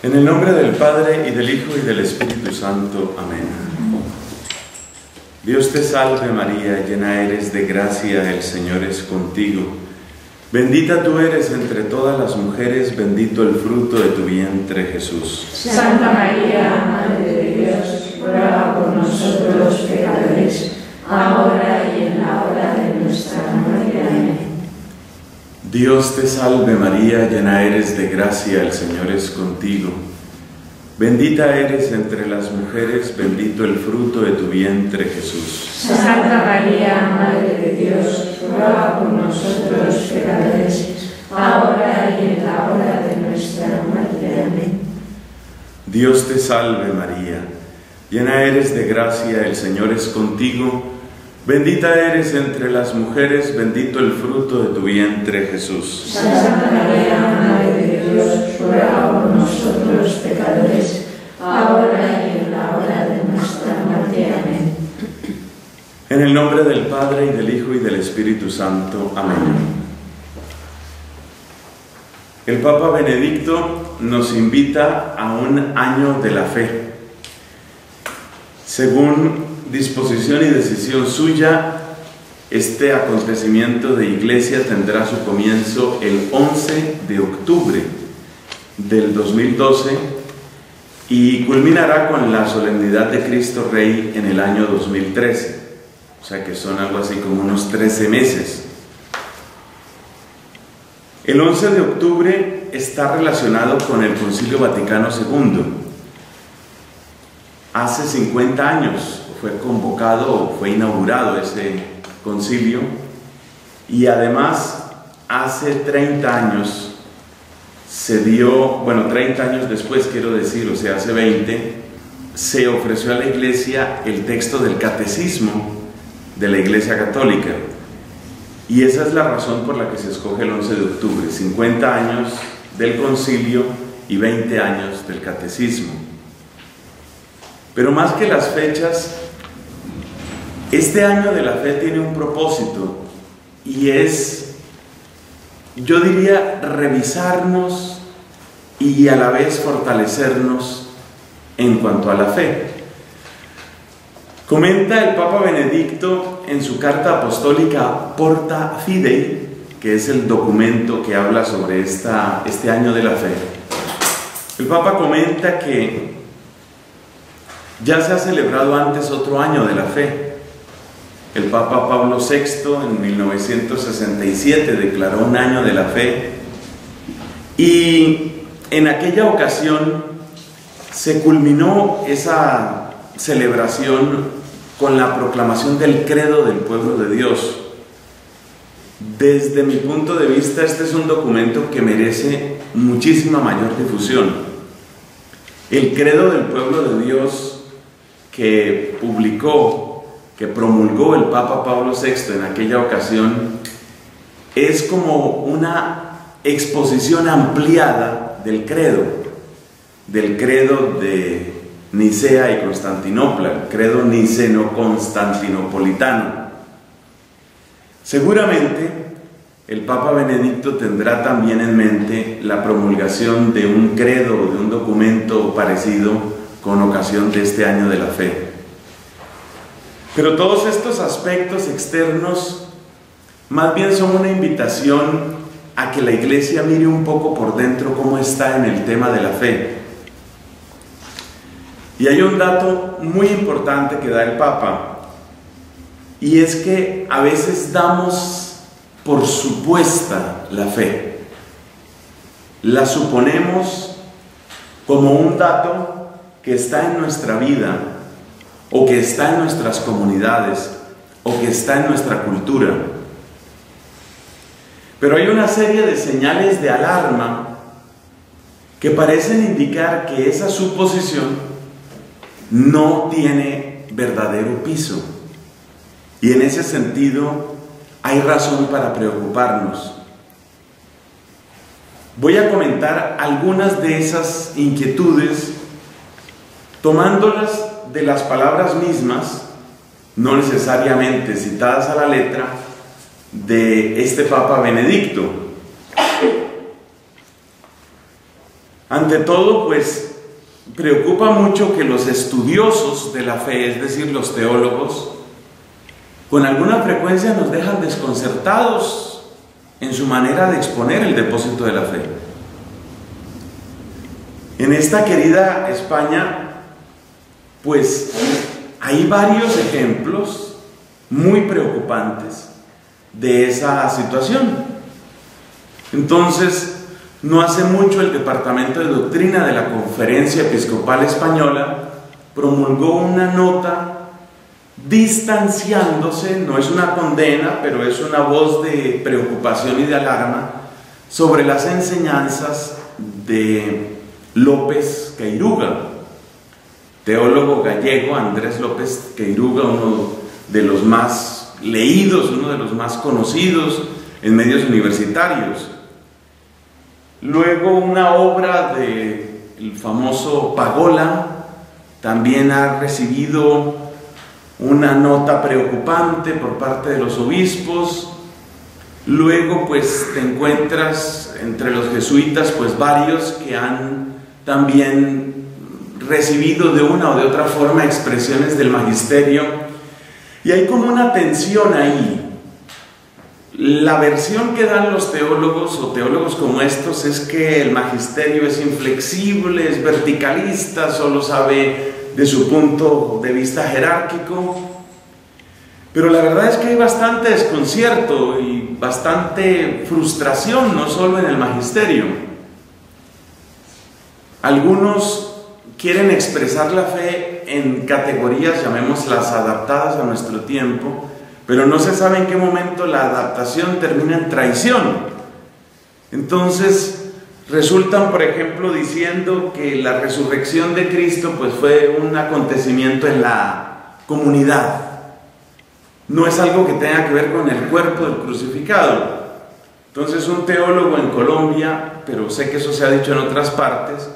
En el nombre del Padre y del Hijo y del Espíritu Santo. Amén. Dios te salve María, llena eres de gracia, el Señor es contigo. Bendita tú eres entre todas las mujeres, bendito el fruto de tu vientre Jesús. Santa María, Madre de Dios, ruega por nosotros los pecadores, ahora y Dios te salve María, llena eres de gracia, el Señor es contigo. Bendita eres entre las mujeres, bendito el fruto de tu vientre Jesús. Santa María, Madre de Dios, ruega por nosotros pecadores, ahora y en la hora de nuestra muerte. Amén. Dios te salve María, llena eres de gracia, el Señor es contigo. Bendita eres entre las mujeres, bendito el fruto de tu vientre Jesús. Santa María, Madre de Dios, ruega por nosotros pecadores, ahora y en la hora de nuestra muerte. Amén. En el nombre del Padre y del Hijo y del Espíritu Santo. Amén. El Papa Benedicto nos invita a un año de la fe. Según disposición y decisión suya, este acontecimiento de iglesia tendrá su comienzo el 11 de octubre del 2012 y culminará con la solemnidad de Cristo Rey en el año 2013. O sea que son algo así como unos 13 meses. El 11 de octubre está relacionado con el Concilio Vaticano II. Hace 50 años fue convocado, fue inaugurado ese concilio y además hace 30 años se dio, bueno, 30 años después quiero decir, o sea, hace 20, se ofreció a la iglesia el texto del catecismo de la iglesia católica. Y esa es la razón por la que se escoge el 11 de octubre, 50 años del concilio y 20 años del catecismo. Pero más que las fechas, este año de la fe tiene un propósito y es, yo diría, revisarnos y a la vez fortalecernos en cuanto a la fe. Comenta el Papa Benedicto en su carta apostólica Porta Fidei, que es el documento que habla sobre esta, este año de la fe. El Papa comenta que ya se ha celebrado antes otro año de la fe. El Papa Pablo VI en 1967 declaró un año de la fe y en aquella ocasión se culminó esa celebración con la proclamación del credo del pueblo de Dios. Desde mi punto de vista, este es un documento que merece muchísima mayor difusión. El credo del pueblo de Dios que publicó, que promulgó el Papa Pablo VI en aquella ocasión, es como una exposición ampliada del credo, del credo de Nicea y Constantinopla, credo niceno-constantinopolitano. Seguramente el Papa Benedicto tendrá también en mente la promulgación de un credo o de un documento parecido con ocasión de este año de la fe. Pero todos estos aspectos externos más bien son una invitación a que la iglesia mire un poco por dentro cómo está en el tema de la fe. Y hay un dato muy importante que da el Papa, y es que a veces damos por supuesta la fe. La suponemos como un dato que está en nuestra vida, o que está en nuestras comunidades, o que está en nuestra cultura. Pero hay una serie de señales de alarma que parecen indicar que esa suposición no tiene verdadero piso. Y en ese sentido hay razón para preocuparnos. Voy a comentar algunas de esas inquietudes tomándolas de las palabras mismas, no necesariamente citadas a la letra, de este Papa Benedicto. Ante todo, pues preocupa mucho que los estudiosos de la fe, es decir, los teólogos, con alguna frecuencia nos dejan desconcertados en su manera de exponer el depósito de la fe. En esta querida España, pues hay varios ejemplos muy preocupantes de esa situación. Entonces, no hace mucho el Departamento de Doctrina de la Conferencia Episcopal Española promulgó una nota distanciándose, no es una condena, pero es una voz de preocupación y de alarma sobre las enseñanzas de López Queiruga, teólogo gallego Andrés López Queiruga, uno de los más leídos, uno de los más conocidos en medios universitarios. Luego una obra del el famoso Pagola también ha recibido una nota preocupante por parte de los obispos. Luego pues te encuentras entre los jesuitas pues varios que han también recibido de una o de otra forma expresiones del magisterio. Y hay como una tensión ahí la versión que dan los teólogos o teólogos como estos es que el magisterio es inflexible, es verticalista, solo sabe de su punto de vista jerárquico. Pero la verdad es que hay bastante desconcierto y bastante frustración, no solo en el magisterio. Algunos quieren expresar la fe en categorías, llamémoslas adaptadas a nuestro tiempo, pero no se sabe en qué momento la adaptación termina en traición. Entonces, resultan, por ejemplo, diciendo que la resurrección de Cristo pues fue un acontecimiento en la comunidad. No es algo que tenga que ver con el cuerpo del crucificado. Entonces, un teólogo en Colombia, pero sé que eso se ha dicho en otras partes,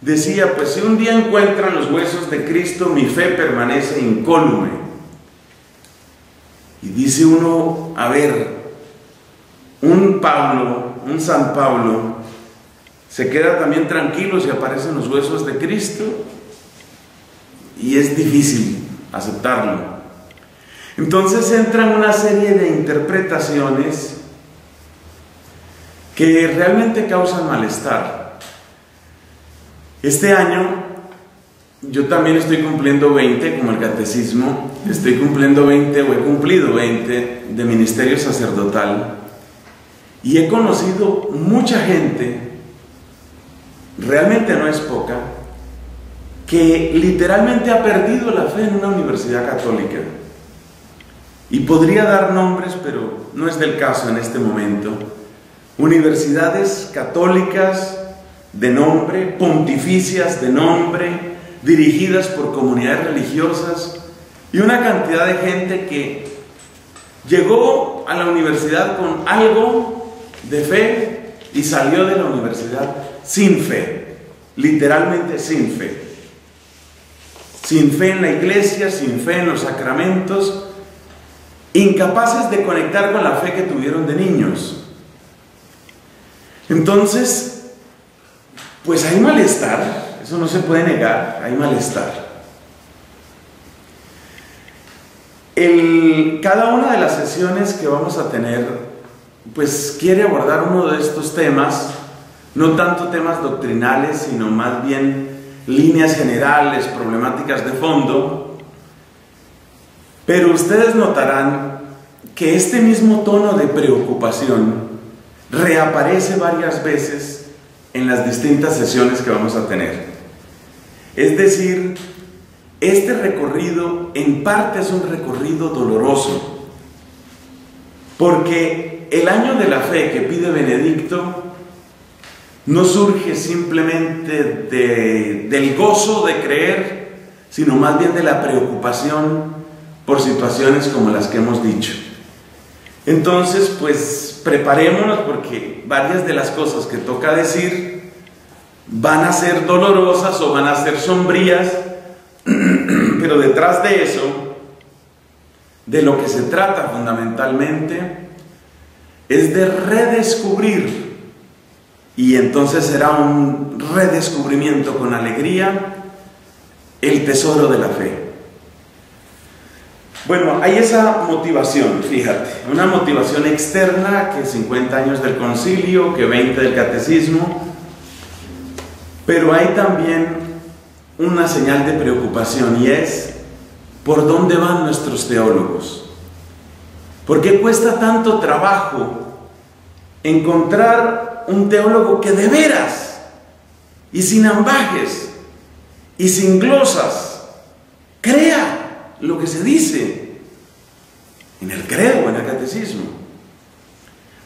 decía, pues si un día encuentran los huesos de Cristo, mi fe permanece incólume. Y dice uno, a ver, un Pablo, un San Pablo, se queda también tranquilo si aparecen los huesos de Cristo y es difícil aceptarlo. Entonces entran una serie de interpretaciones que realmente causan malestar. Este año yo también estoy cumpliendo 20 como el catecismo, estoy cumpliendo 20 o he cumplido 20 de ministerio sacerdotal y he conocido mucha gente, realmente no es poca, que literalmente ha perdido la fe en una universidad católica. Y podría dar nombres, pero no es del caso en este momento. Universidades católicas de nombre, pontificias de nombre, dirigidas por comunidades religiosas y una cantidad de gente que llegó a la universidad con algo de fe y salió de la universidad sin fe, literalmente sin fe. Sin fe en la iglesia, sin fe en los sacramentos, incapaces de conectar con la fe que tuvieron de niños. Entonces, pues hay malestar, eso no se puede negar, hay malestar. cada una de las sesiones que vamos a tener, pues quiere abordar uno de estos temas, no tanto temas doctrinales, sino más bien líneas generales, problemáticas de fondo. Pero ustedes notarán que este mismo tono de preocupación reaparece varias veces en las distintas sesiones que vamos a tener. Es decir, este recorrido en parte es un recorrido doloroso, porque el año de la fe que pide Benedicto no surge simplemente del gozo de creer, sino más bien de la preocupación por situaciones como las que hemos dicho. Entonces, pues preparémonos porque varias de las cosas que toca decir van a ser dolorosas o van a ser sombrías, pero detrás de eso, de lo que se trata fundamentalmente, es de redescubrir y entonces será un redescubrimiento con alegría el tesoro de la fe. Bueno, hay esa motivación, fíjate, una motivación externa que 50 años del concilio, que 20 del catecismo, pero hay también una señal de preocupación y es por dónde van nuestros teólogos. ¿Por qué cuesta tanto trabajo encontrar un teólogo que de veras y sin ambajes y sin glosas crea lo que se dice en el credo, en el catecismo?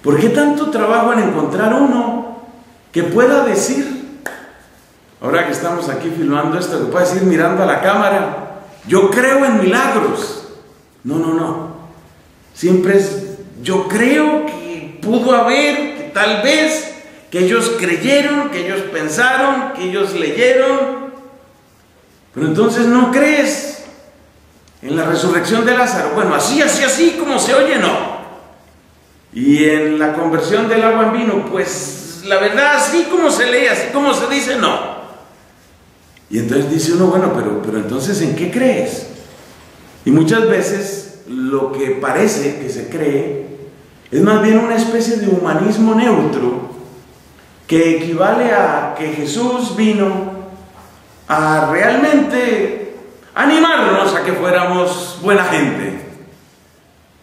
¿Por qué tanto trabajo en encontrar uno que pueda decir, ahora que estamos aquí filmando esto, que pueda decir mirando a la cámara, yo creo en milagros. No, no, no. Siempre es, yo creo que pudo haber, que tal vez, que ellos creyeron, que ellos pensaron, que ellos leyeron. Pero entonces no crees en la resurrección de Lázaro. Bueno, así, así, así como se oye, no. Y en la conversión del agua en vino, pues la verdad, así como se lee, así como se dice, no. Y entonces dice uno, bueno, pero, pero entonces ¿en qué crees? Y muchas veces lo que parece que se cree es más bien una especie de humanismo neutro que equivale a que Jesús vino a realmente animarnos a que fuéramos buena gente.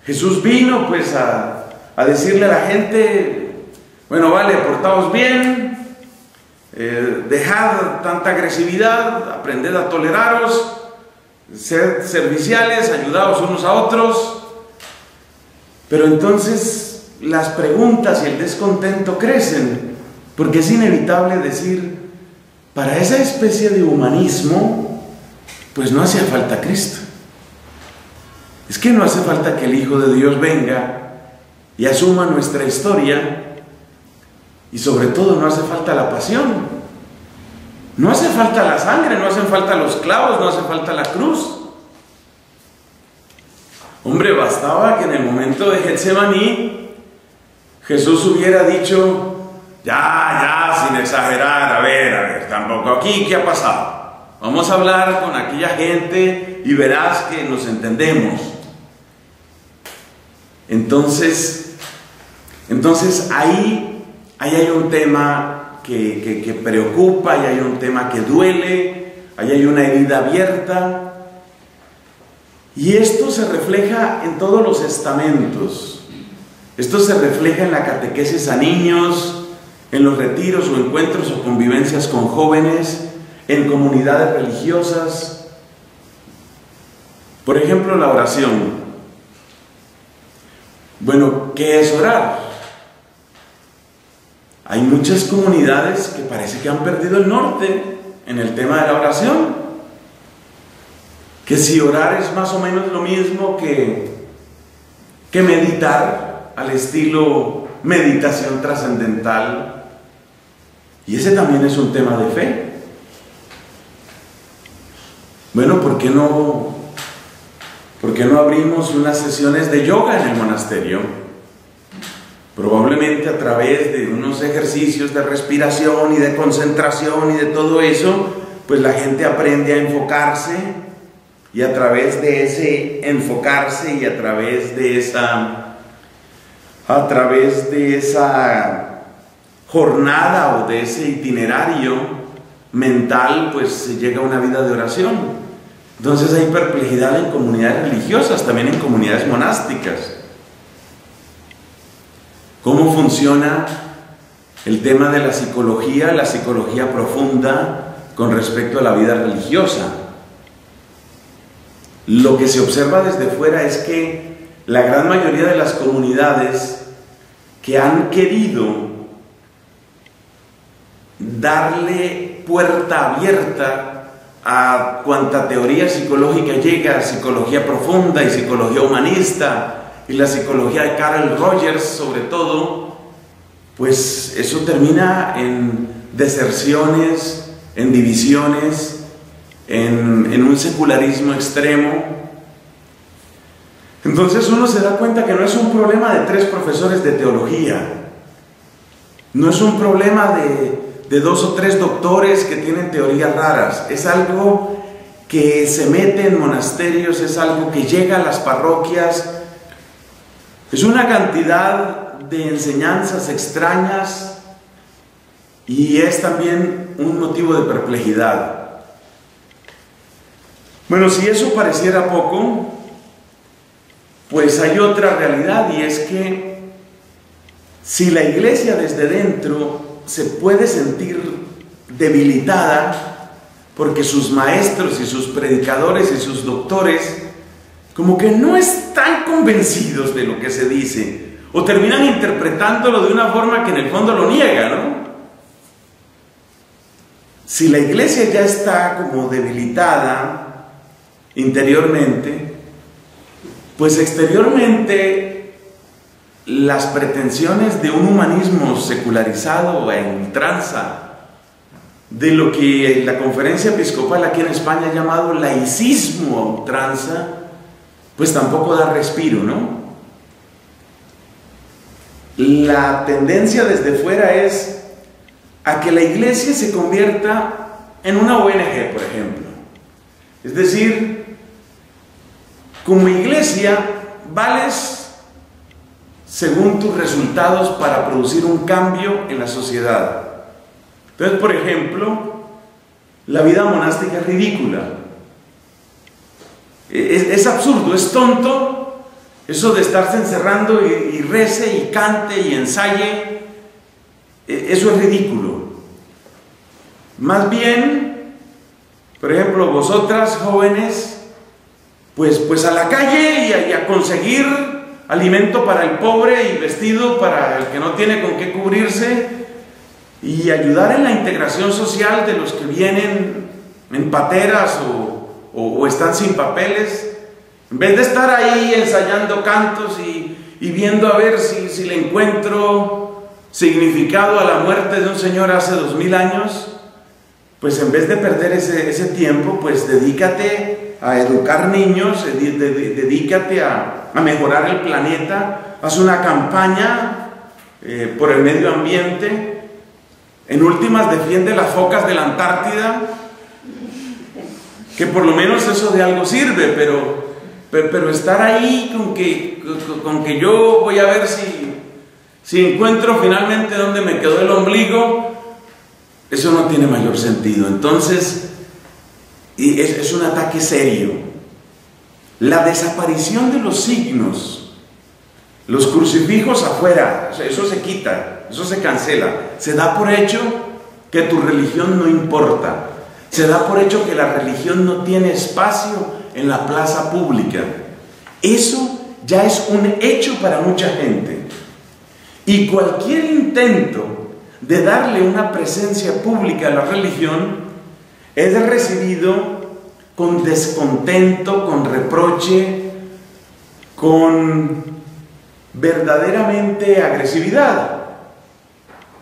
Jesús vino pues a, a decirle a la gente, bueno, vale, portaos bien, eh, dejad tanta agresividad, aprended a toleraros, ser serviciales, ayudaos unos a otros. Pero entonces las preguntas y el descontento crecen, porque es inevitable decir, para esa especie de humanismo, pues no hacía falta Cristo. Es que no hace falta que el Hijo de Dios venga y asuma nuestra historia y sobre todo no hace falta la pasión. No hace falta la sangre, no hacen falta los clavos, no hace falta la cruz. Hombre, bastaba que en el momento de Getsemaní Jesús hubiera dicho, ya, ya, sin exagerar, a ver, a ver, tampoco aquí, ¿qué ha pasado? Vamos a hablar con aquella gente y verás que nos entendemos. Entonces, entonces ahí Ahí hay un tema que, preocupa, ahí hay un tema que duele, ahí hay una herida abierta. Y esto se refleja en todos los estamentos. Esto se refleja en la catequesis a niños, en los retiros o encuentros o convivencias con jóvenes, en comunidades religiosas. Por ejemplo, la oración. Bueno, ¿qué es orar? Hay muchas comunidades que parece que han perdido el norte en el tema de la oración. Que si orar es más o menos lo mismo que, que meditar al estilo meditación trascendental. Y ese también es un tema de fe. Bueno, ¿por qué no, por qué no abrimos unas sesiones de yoga en el monasterio? Probablemente a través de unos ejercicios de respiración y de concentración y de todo eso, pues la gente aprende a enfocarse y a través de ese enfocarse y a través de esa a través de esa jornada o de ese itinerario mental, pues se llega a una vida de oración. Entonces hay perplejidad en comunidades religiosas, también en comunidades monásticas cómo funciona el tema de la psicología, la psicología profunda con respecto a la vida religiosa. Lo que se observa desde fuera es que la gran mayoría de las comunidades que han querido darle puerta abierta a cuanta teoría psicológica llega, psicología profunda y psicología humanista, y la psicología de Carl Rogers sobre todo, pues eso termina en deserciones, en divisiones, en, en un secularismo extremo. Entonces uno se da cuenta que no es un problema de tres profesores de teología, No es un problema de, de dos o tres doctores que tienen teorías raras. Es algo que se mete en monasterios, es algo que llega a las parroquias. Es una cantidad de enseñanzas extrañas y es también un motivo de perplejidad. Bueno, si eso pareciera poco, pues hay otra realidad y es que si la iglesia desde dentro se puede sentir debilitada porque sus maestros y sus predicadores y sus doctores como que no están convencidos de lo que se dice o terminan interpretándolo de una forma que en el fondo lo niega, ¿no? Si la iglesia ya está como debilitada, interiormente, pues exteriormente las pretensiones de un humanismo secularizado e ultranza, de lo que la conferencia episcopal aquí en España ha llamado laicismo a ultranza, pues tampoco da respiro, ¿no? La tendencia desde fuera es a que la iglesia se convierta en una ONG, por ejemplo. Es decir, como iglesia, vales según tus resultados para producir un cambio en la sociedad. Entonces, por ejemplo, la vida monástica es ridícula. Es, absurdo, es tonto eso de estarse encerrando y, y rece y cante y ensaye. E, eso es ridículo. Más bien, por ejemplo, vosotras jóvenes, pues, pues a la calle y a, conseguir alimento para el pobre y vestido para el que no tiene con qué cubrirse y ayudar en la integración social de los que vienen en pateras o, están sin papeles. En vez de estar ahí ensayando cantos y, viendo a ver si, si, le encuentro significado a la muerte de un señor hace dos mil años, pues en vez de perder ese, ese tiempo, pues dedícate a educar niños, dedícate a, mejorar el planeta, haz una campaña eh, por el medio ambiente, en últimas defiende las focas de la Antártida, que por lo menos eso de algo sirve, pero, pero, estar ahí con que, con que yo voy a ver si, si encuentro finalmente dónde me quedó el ombligo, eso no tiene mayor sentido. Entonces, y es, un ataque serio. La desaparición de los signos, los crucifijos afuera, eso se quita, eso se cancela. Se da por hecho que tu religión no importa. Se da por hecho que la religión no tiene espacio en la plaza pública. Eso ya es un hecho para mucha gente. Y cualquier intento de darle una presencia pública a la religión es recibido con descontento, con reproche, con verdaderamente agresividad.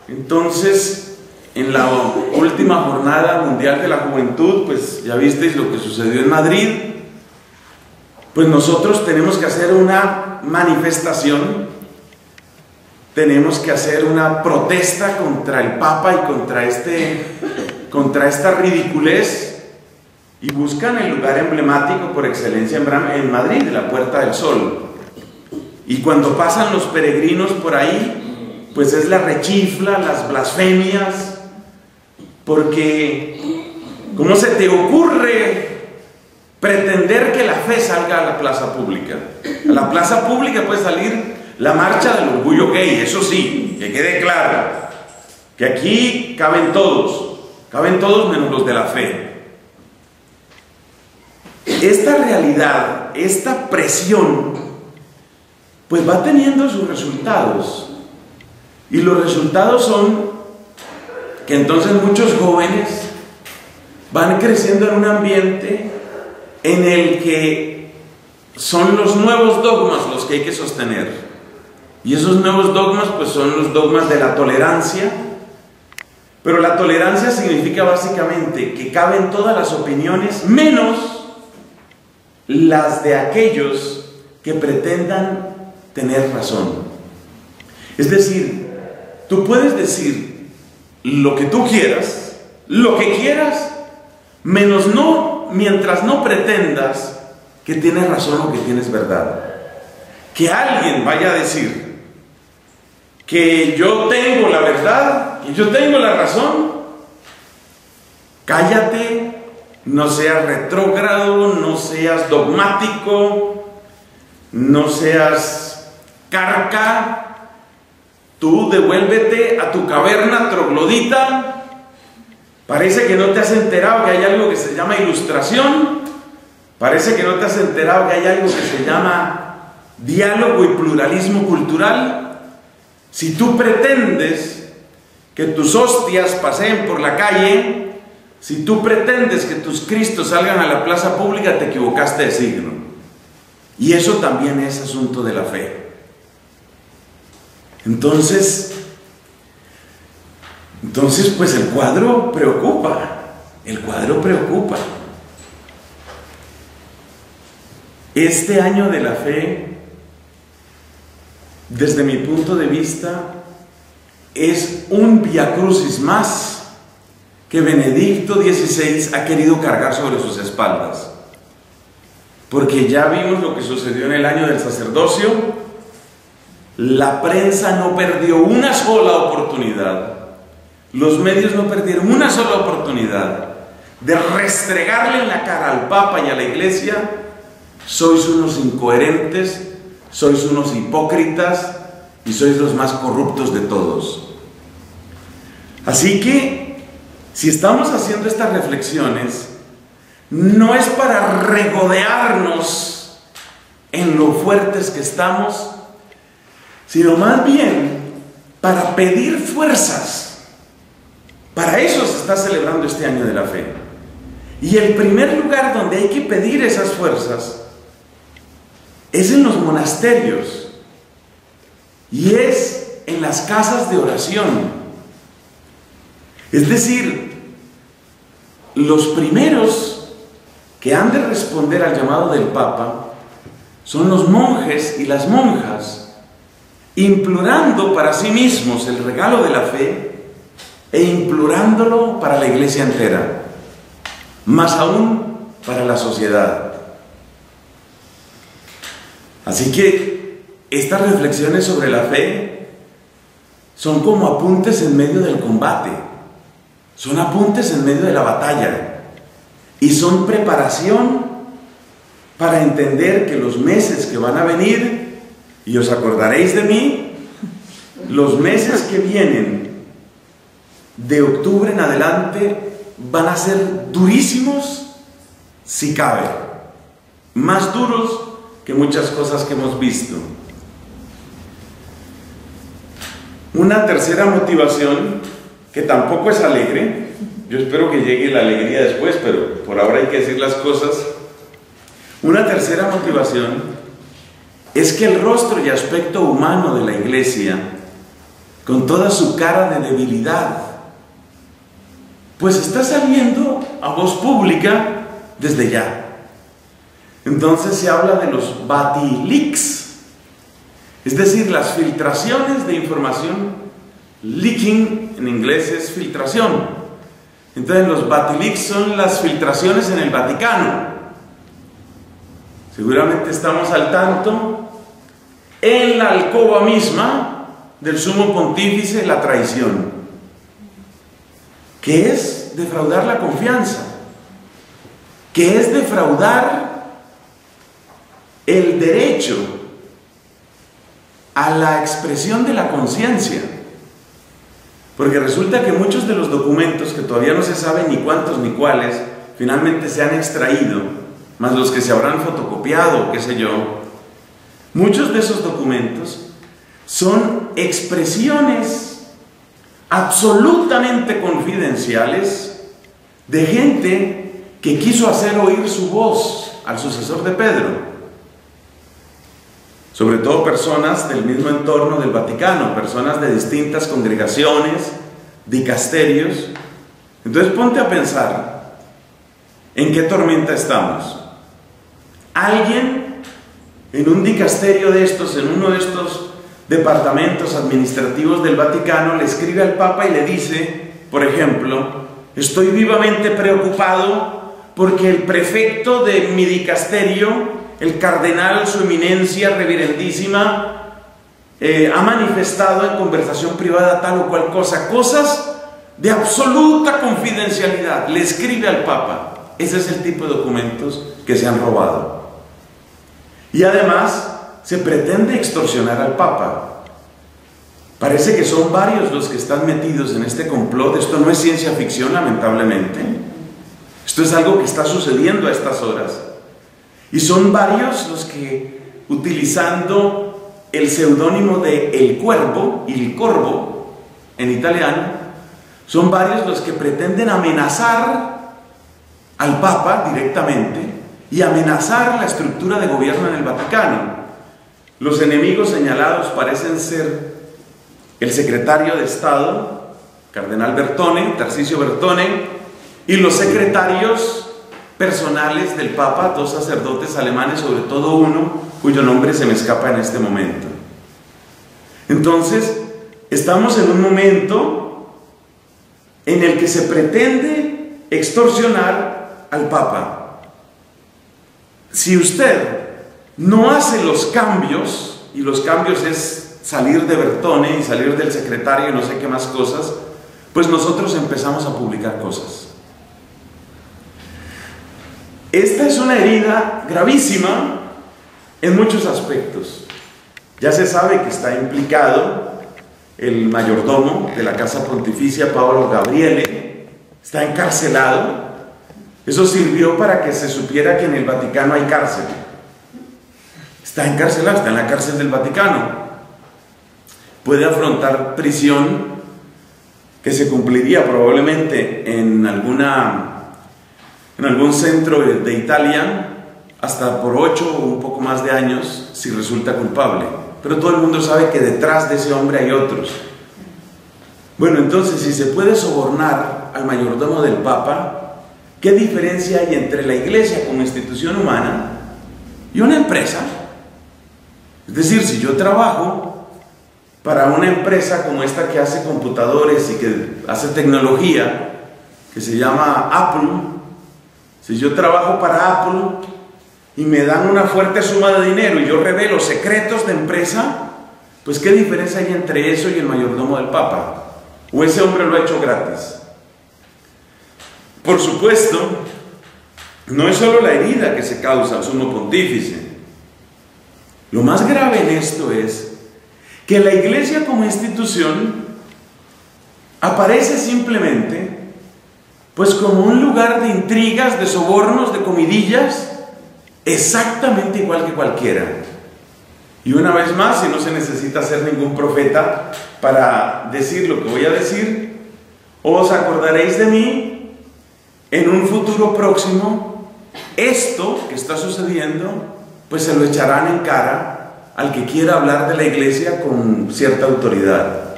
Entonces, en la última jornada mundial de la juventud, pues ya visteis lo que sucedió en Madrid, pues nosotros tenemos que hacer una manifestación, tenemos que hacer una protesta contra el Papa y contra este contra esta ridiculez y buscan el lugar emblemático por excelencia en Madrid, la Puerta del Sol. Y cuando pasan los peregrinos por ahí, pues es la rechifla, las blasfemias, porque ¿cómo se te ocurre pretender que la fe salga a la plaza pública? A la plaza pública puede salir la marcha del orgullo gay, eso sí, que quede claro, que aquí caben todos, Caben todos menos los de la fe. Esta realidad, esta presión, pues va teniendo sus resultados. Y los resultados son que entonces muchos jóvenes van creciendo en un ambiente en el que son los nuevos dogmas los que hay que sostener. Y esos nuevos dogmas pues son los dogmas de la tolerancia, pero la tolerancia significa básicamente que caben todas las opiniones menos las de aquellos que pretendan tener razón. Es decir, tú puedes decir lo que tú quieras, lo que quieras, menos no, mientras no pretendas que tienes razón o que tienes verdad. Que alguien vaya a decir que yo tengo la verdad, que yo tengo la razón, cállate, no seas retrógrado, no seas dogmático, no seas carca, tú devuélvete a tu caverna troglodita. Parece que no te has enterado que hay algo que se llama ilustración, parece que no te has enterado que hay algo que se llama diálogo y pluralismo cultural. Si tú pretendes que tus hostias paseen por la calle, si tú pretendes que tus Cristos salgan a la plaza pública, te equivocaste de signo. Y eso también es asunto de la fe. Entonces, entonces pues el cuadro preocupa, el cuadro preocupa. Este año de la fe, desde mi punto de vista, es un viacrucis más que Benedicto XVI ha querido cargar sobre sus espaldas. Porque ya vimos lo que sucedió en el año del sacerdocio. La prensa no perdió una sola oportunidad. Los medios no perdieron una sola oportunidad de restregarle en la cara al Papa y a la Iglesia. Sois unos incoherentes, sois unos hipócritas y sois los más corruptos de todos. Así que si estamos haciendo estas reflexiones, no es para regodearnos en lo fuertes que estamos, sino más bien para pedir fuerzas. Para eso se está celebrando este año de la fe. Y el primer lugar donde hay que pedir esas fuerzas es en los monasterios y es en las casas de oración. Es decir, los primeros que han de responder al llamado del Papa son los monjes y las monjas, implorando para sí mismos el regalo de la fe e implorándolo para la iglesia entera, más aún para la sociedad. Así que estas reflexiones sobre la fe son como apuntes en medio del combate. Son apuntes en medio de la batalla. Y son preparación para entender que los meses que van a venir, y os acordaréis de mí, los meses que vienen de octubre en adelante van a ser durísimos si cabe, más duros que muchas cosas que hemos visto. Una tercera motivación que tampoco es alegre. Yo espero que llegue la alegría después, pero por ahora hay que decir las cosas. Una tercera motivación es que el rostro y aspecto humano de la iglesia, con toda su cara de debilidad, pues está saliendo a voz pública desde ya. Entonces se habla de los batiliks, es decir, las filtraciones de información Leaking en inglés es filtración. Entonces los Batileaks son las filtraciones en el Vaticano. Seguramente estamos al tanto. En la alcoba misma del sumo pontífice la traición. Que es defraudar la confianza. Que es defraudar el derecho a la expresión de la conciencia. Porque resulta que muchos de los documentos, que todavía no se sabe ni cuántos ni cuáles, finalmente se han extraído, más los que se habrán fotocopiado, qué sé yo, muchos de esos documentos son expresiones absolutamente confidenciales de gente que quiso hacer oír su voz al sucesor de Pedro sobre todo personas del mismo entorno del Vaticano, personas de distintas congregaciones, dicasterios. Entonces ponte a pensar, ¿en qué tormenta estamos? Alguien en un dicasterio de estos, en uno de estos departamentos administrativos del Vaticano le escribe al Papa y le dice, por ejemplo, estoy vivamente preocupado porque el prefecto de mi dicasterio, el cardenal, su eminencia reverendísima, eh, ha manifestado en conversación privada tal o cual cosa, cosas de absoluta confidencialidad. Le escribe al Papa. Ese es el tipo de documentos que se han robado. Y además se pretende extorsionar al Papa. Parece que son varios los que están metidos en este complot. Esto no es ciencia ficción, lamentablemente. Esto es algo que está sucediendo a estas horas. Y son varios los que, utilizando el seudónimo de El Cuervo, el Corvo, en italiano, son varios los que pretenden amenazar al Papa directamente y amenazar la estructura de gobierno en el Vaticano. Los enemigos señalados parecen ser el secretario de Estado, Cardenal Bertone, Tarcisio Bertone, y los secretarios personales del Papa, dos sacerdotes alemanes, sobre todo uno cuyo nombre se me escapa en este momento. Entonces, estamos en un momento en el que se pretende extorsionar al Papa. Si usted no hace los cambios, y los cambios es salir de Bertone y salir del secretario y no sé qué más cosas, pues nosotros empezamos a publicar cosas. Esta es una herida gravísima en muchos aspectos. Ya se sabe que está implicado el mayordomo de la Casa Pontificia, Pablo Gabriele, está encarcelado. Eso sirvió para que se supiera que en el Vaticano hay cárcel. Está encarcelado, está en la cárcel del Vaticano. Puede afrontar prisión que se cumpliría probablemente en alguna en algún centro de Italia hasta por ocho o un poco más de años si resulta culpable. Pero todo el mundo sabe que detrás de ese hombre hay otros. Bueno, entonces si se puede sobornar al mayordomo del Papa, ¿qué diferencia hay entre la iglesia como institución humana y una empresa? Es decir, si yo trabajo para una empresa como esta que hace computadores y que hace tecnología, que se llama Apple, si yo trabajo para Apple y me dan una fuerte suma de dinero y yo revelo secretos de empresa, pues ¿qué diferencia hay entre eso y el mayordomo del Papa? ¿O ese hombre lo ha hecho gratis? Por supuesto, no es solo la herida que se causa al sumo pontífice. Lo más grave en esto es que la iglesia como institución aparece simplemente pues como un lugar de intrigas, de sobornos, de comidillas, exactamente igual que cualquiera. Y una vez más, si no se necesita ser ningún profeta para decir lo que voy a decir, os acordaréis de mí en un futuro próximo. Esto que está sucediendo, pues se lo echarán en cara al que quiera hablar de la iglesia con cierta autoridad.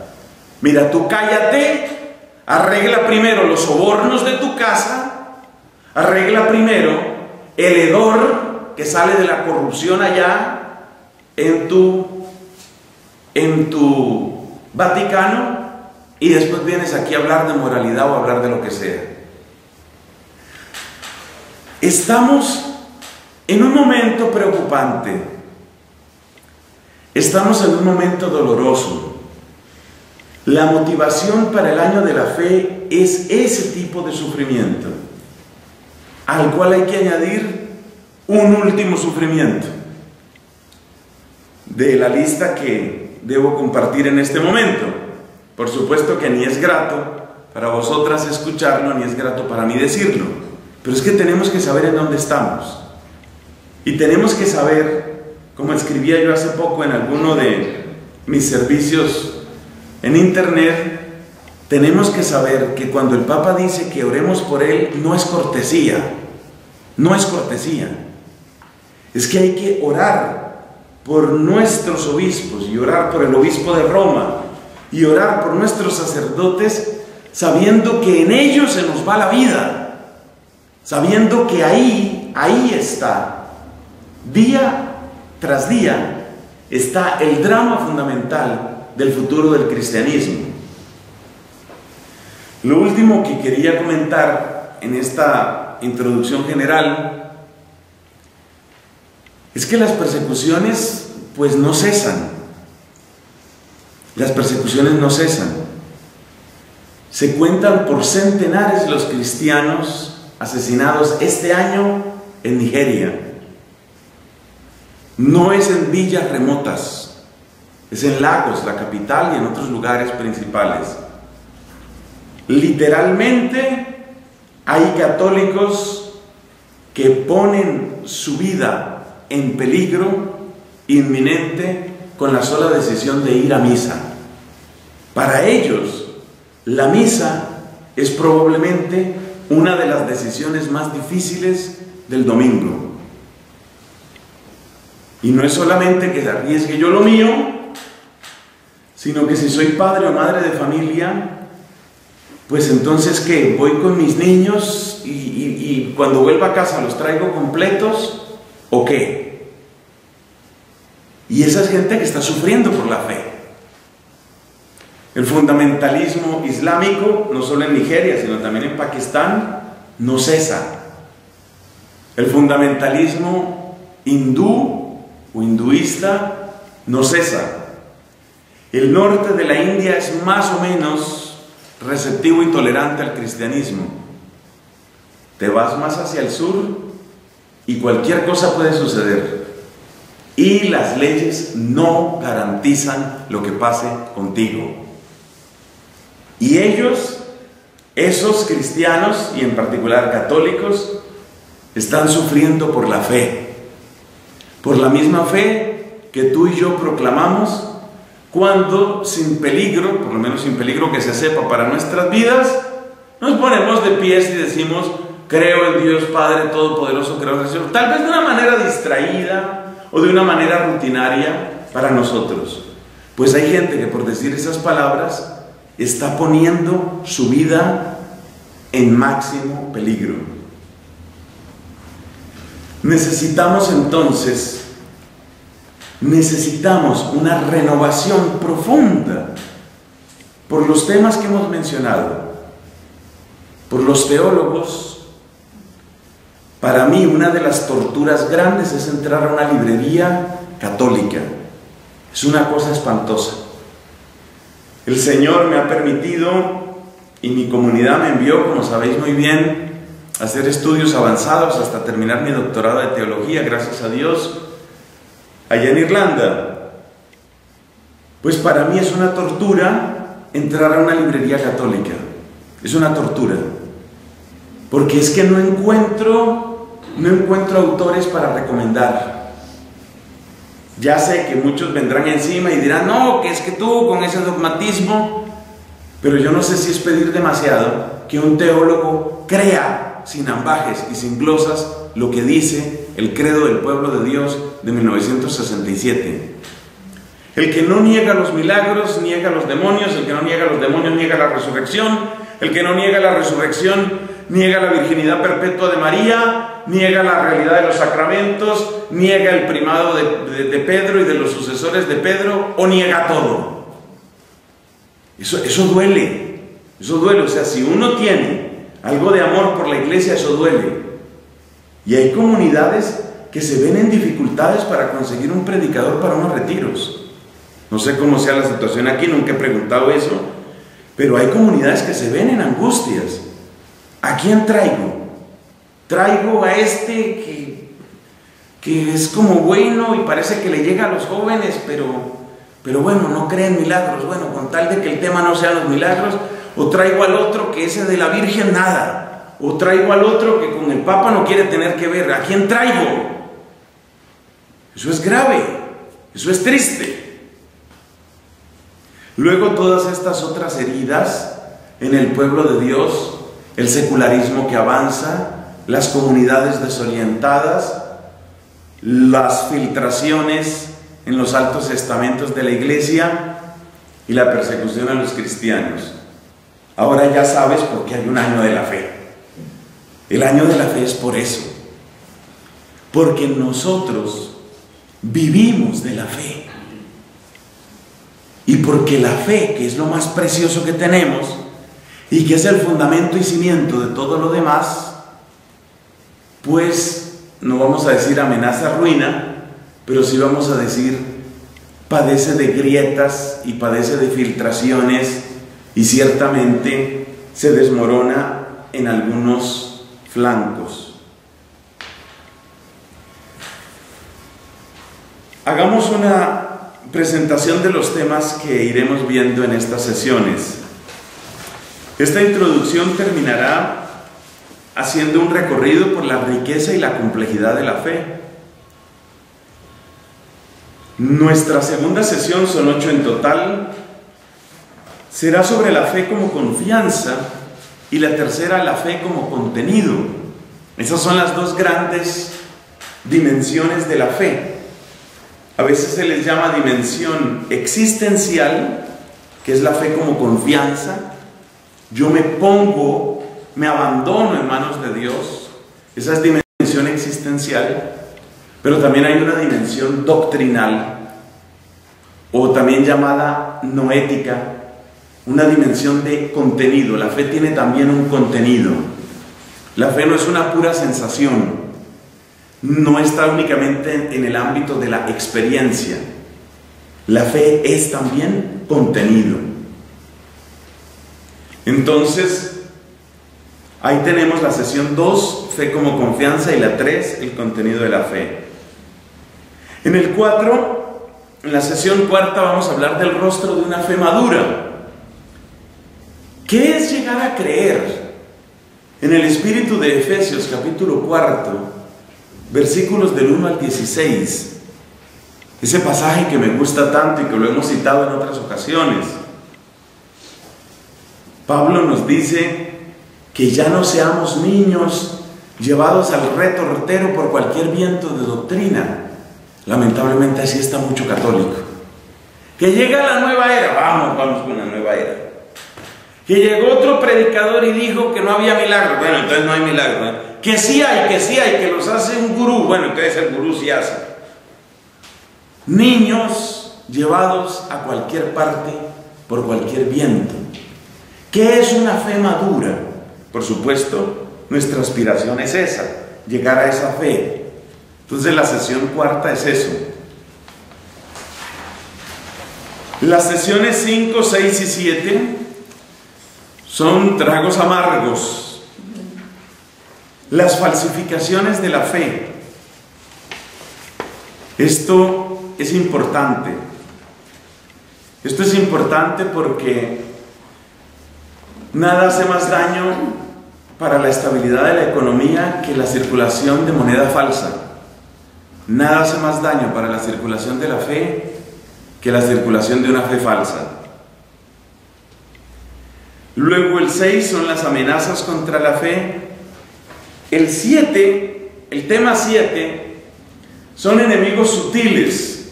Mira, tú cállate Arregla primero los sobornos de tu casa, arregla primero el hedor que sale de la corrupción allá en tu, en tu Vaticano y después vienes aquí a hablar de moralidad o hablar de lo que sea. Estamos en un momento preocupante, estamos en un momento doloroso. La motivación para el año de la fe es ese tipo de sufrimiento, al cual hay que añadir un último sufrimiento de la lista que debo compartir en este momento. Por supuesto que ni es grato para vosotras escucharlo, ni es grato para mí decirlo, pero es que tenemos que saber en dónde estamos. Y tenemos que saber, como escribía yo hace poco en alguno de mis servicios en Internet, tenemos que saber que cuando el Papa dice que oremos por Él, no es cortesía, no es cortesía. Es que hay que orar por nuestros obispos y orar por el obispo de Roma y orar por nuestros sacerdotes sabiendo que en ellos se nos va la vida, sabiendo que ahí, ahí está, día tras día, está el drama fundamental del futuro del cristianismo. Lo último que quería comentar en esta introducción general es que las persecuciones pues no cesan. Las persecuciones no cesan. Se cuentan por centenares los cristianos asesinados este año en Nigeria. No es en villas remotas, es en Lagos, la capital, y en otros lugares principales. Literalmente hay católicos que ponen su vida en peligro inminente con la sola decisión de ir a misa. Para ellos, la misa es probablemente una de las decisiones más difíciles del domingo. Y no es solamente que arriesgue yo lo mío, sino que si soy padre o madre de familia, pues entonces que voy con mis niños y, y, cuando vuelva a casa los traigo completos o qué. Y esa es gente que está sufriendo por la fe. El fundamentalismo islámico, no solo en Nigeria, sino también en Pakistán, no cesa. El fundamentalismo hindú o hinduista no cesa. El norte de la India es más o menos receptivo y tolerante al cristianismo. Te vas más hacia el sur y cualquier cosa puede suceder. Y las leyes no garantizan lo que pase contigo. Y ellos, esos cristianos y en particular católicos, están sufriendo por la fe, por la misma fe que tú y yo proclamamos cuando sin peligro, por lo menos sin peligro que se sepa para nuestras vidas, nos ponemos de pies y decimos, creo en Dios Padre Todopoderoso, creo en Señor, tal vez de una manera distraída o de una manera rutinaria para nosotros. Pues hay gente que por decir esas palabras está poniendo su vida en máximo peligro. Necesitamos entonces, necesitamos una renovación profunda por los temas que hemos mencionado, por los teólogos. Para mí una de las torturas grandes es entrar a una librería católica. Es una cosa espantosa. El Señor me ha permitido y mi comunidad me envió, como sabéis muy bien, hacer estudios avanzados hasta terminar mi doctorado de teología, gracias a Dios, allá en Irlanda. Pues para mí es una tortura entrar a una librería católica. Es una tortura. Porque es que no encuentro, no encuentro autores para recomendar. Ya sé que muchos vendrán encima y dirán, no, que es que tú con ese dogmatismo, pero yo no sé si es pedir demasiado que un teólogo crea sin ambajes y sin glosas lo que dice el credo del pueblo de Dios de 1967. El que no niega los milagros, niega los demonios, el que no niega los demonios, niega la resurrección, el que no niega la resurrección, niega la virginidad perpetua de María, niega la realidad de los sacramentos, niega el primado de, Pedro y de los sucesores de Pedro, o niega todo. Eso, eso duele, eso duele, o sea, si uno tiene algo de amor por la iglesia, eso duele. Y hay comunidades que se ven en dificultades para conseguir un predicador para unos retiros. No sé cómo sea la situación aquí, nunca he preguntado eso, pero hay comunidades que se ven en angustias. ¿A quién traigo? Traigo a este que, que es como bueno y parece que le llega a los jóvenes, pero, pero bueno, no creen milagros. Bueno, con tal de que el tema no sean los milagros, o traigo al otro que ese de la Virgen nada, o traigo al otro que con el Papa no quiere tener que ver. ¿A quién traigo? Eso es grave, eso es triste. Luego todas estas otras heridas en el pueblo de Dios, el secularismo que avanza, las comunidades desorientadas, las filtraciones en los altos estamentos de la iglesia y la persecución a los cristianos. Ahora ya sabes por qué hay un año de la fe. El año de la fe es por eso. Porque nosotros vivimos de la fe. y porque la fe, que es lo más precioso que tenemos y que es el fundamento y cimiento de todo lo demás, pues no vamos a decir amenaza ruina, pero sí vamos a decir padece de grietas y padece de filtraciones y ciertamente se desmorona en algunos flancos. Hagamos una presentación de los temas que iremos viendo en estas sesiones. Esta introducción terminará haciendo un recorrido por la riqueza y la complejidad de la fe. Nuestra segunda sesión, son ocho en total, será sobre la fe como confianza y la tercera la fe como contenido. Esas son las dos grandes dimensiones de la fe. A veces se les llama dimensión existencial, que es la fe como confianza. Yo me pongo, me abandono en manos de Dios. Esa es dimensión existencial. Pero también hay una dimensión doctrinal, o también llamada noética, una dimensión de contenido. La fe tiene también un contenido. La fe no es una pura sensación, no está únicamente en el ámbito de la experiencia. La fe es también contenido. Entonces, ahí tenemos la sesión 2, fe como confianza, y la 3, el contenido de la fe. En el 4, en la sesión cuarta, vamos a hablar del rostro de una fe madura. ¿Qué es llegar a creer? En el espíritu de Efesios capítulo 4, versículos del 1 al 16. Ese pasaje que me gusta tanto y que lo hemos citado en otras ocasiones. Pablo nos dice que ya no seamos niños llevados al retortero por cualquier viento de doctrina. Lamentablemente así está mucho católico. Que llega la nueva era, vamos, vamos con la nueva era. Que llegó otro predicador y dijo que no había milagro. Bueno, entonces no hay milagro. ¿eh? Que sí hay, que sí hay, que los hace un gurú. Bueno, entonces el gurú sí hace. Niños llevados a cualquier parte por cualquier viento. ¿Qué es una fe madura? Por supuesto, nuestra aspiración es esa, llegar a esa fe. Entonces la sesión cuarta es eso. Las sesiones 5, 6 y 7 son tragos amargos, las falsificaciones de la fe. Esto es importante. Esto es importante porque nada hace más daño para la estabilidad de la economía que la circulación de moneda falsa. Nada hace más daño para la circulación de la fe que la circulación de una fe falsa. Luego el 6 son las amenazas contra la fe. El 7, el tema 7, son enemigos sutiles.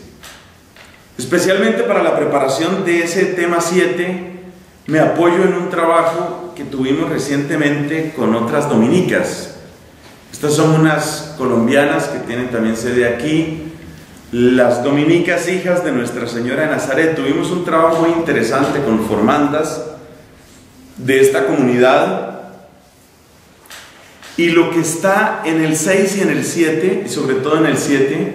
Especialmente para la preparación de ese tema 7, me apoyo en un trabajo que tuvimos recientemente con otras dominicas. Estas son unas colombianas que tienen también sede aquí. Las dominicas hijas de Nuestra Señora de Nazaret. Tuvimos un trabajo muy interesante con formandas de esta comunidad. Y lo que está en el 6 y en el 7, y sobre todo en el 7,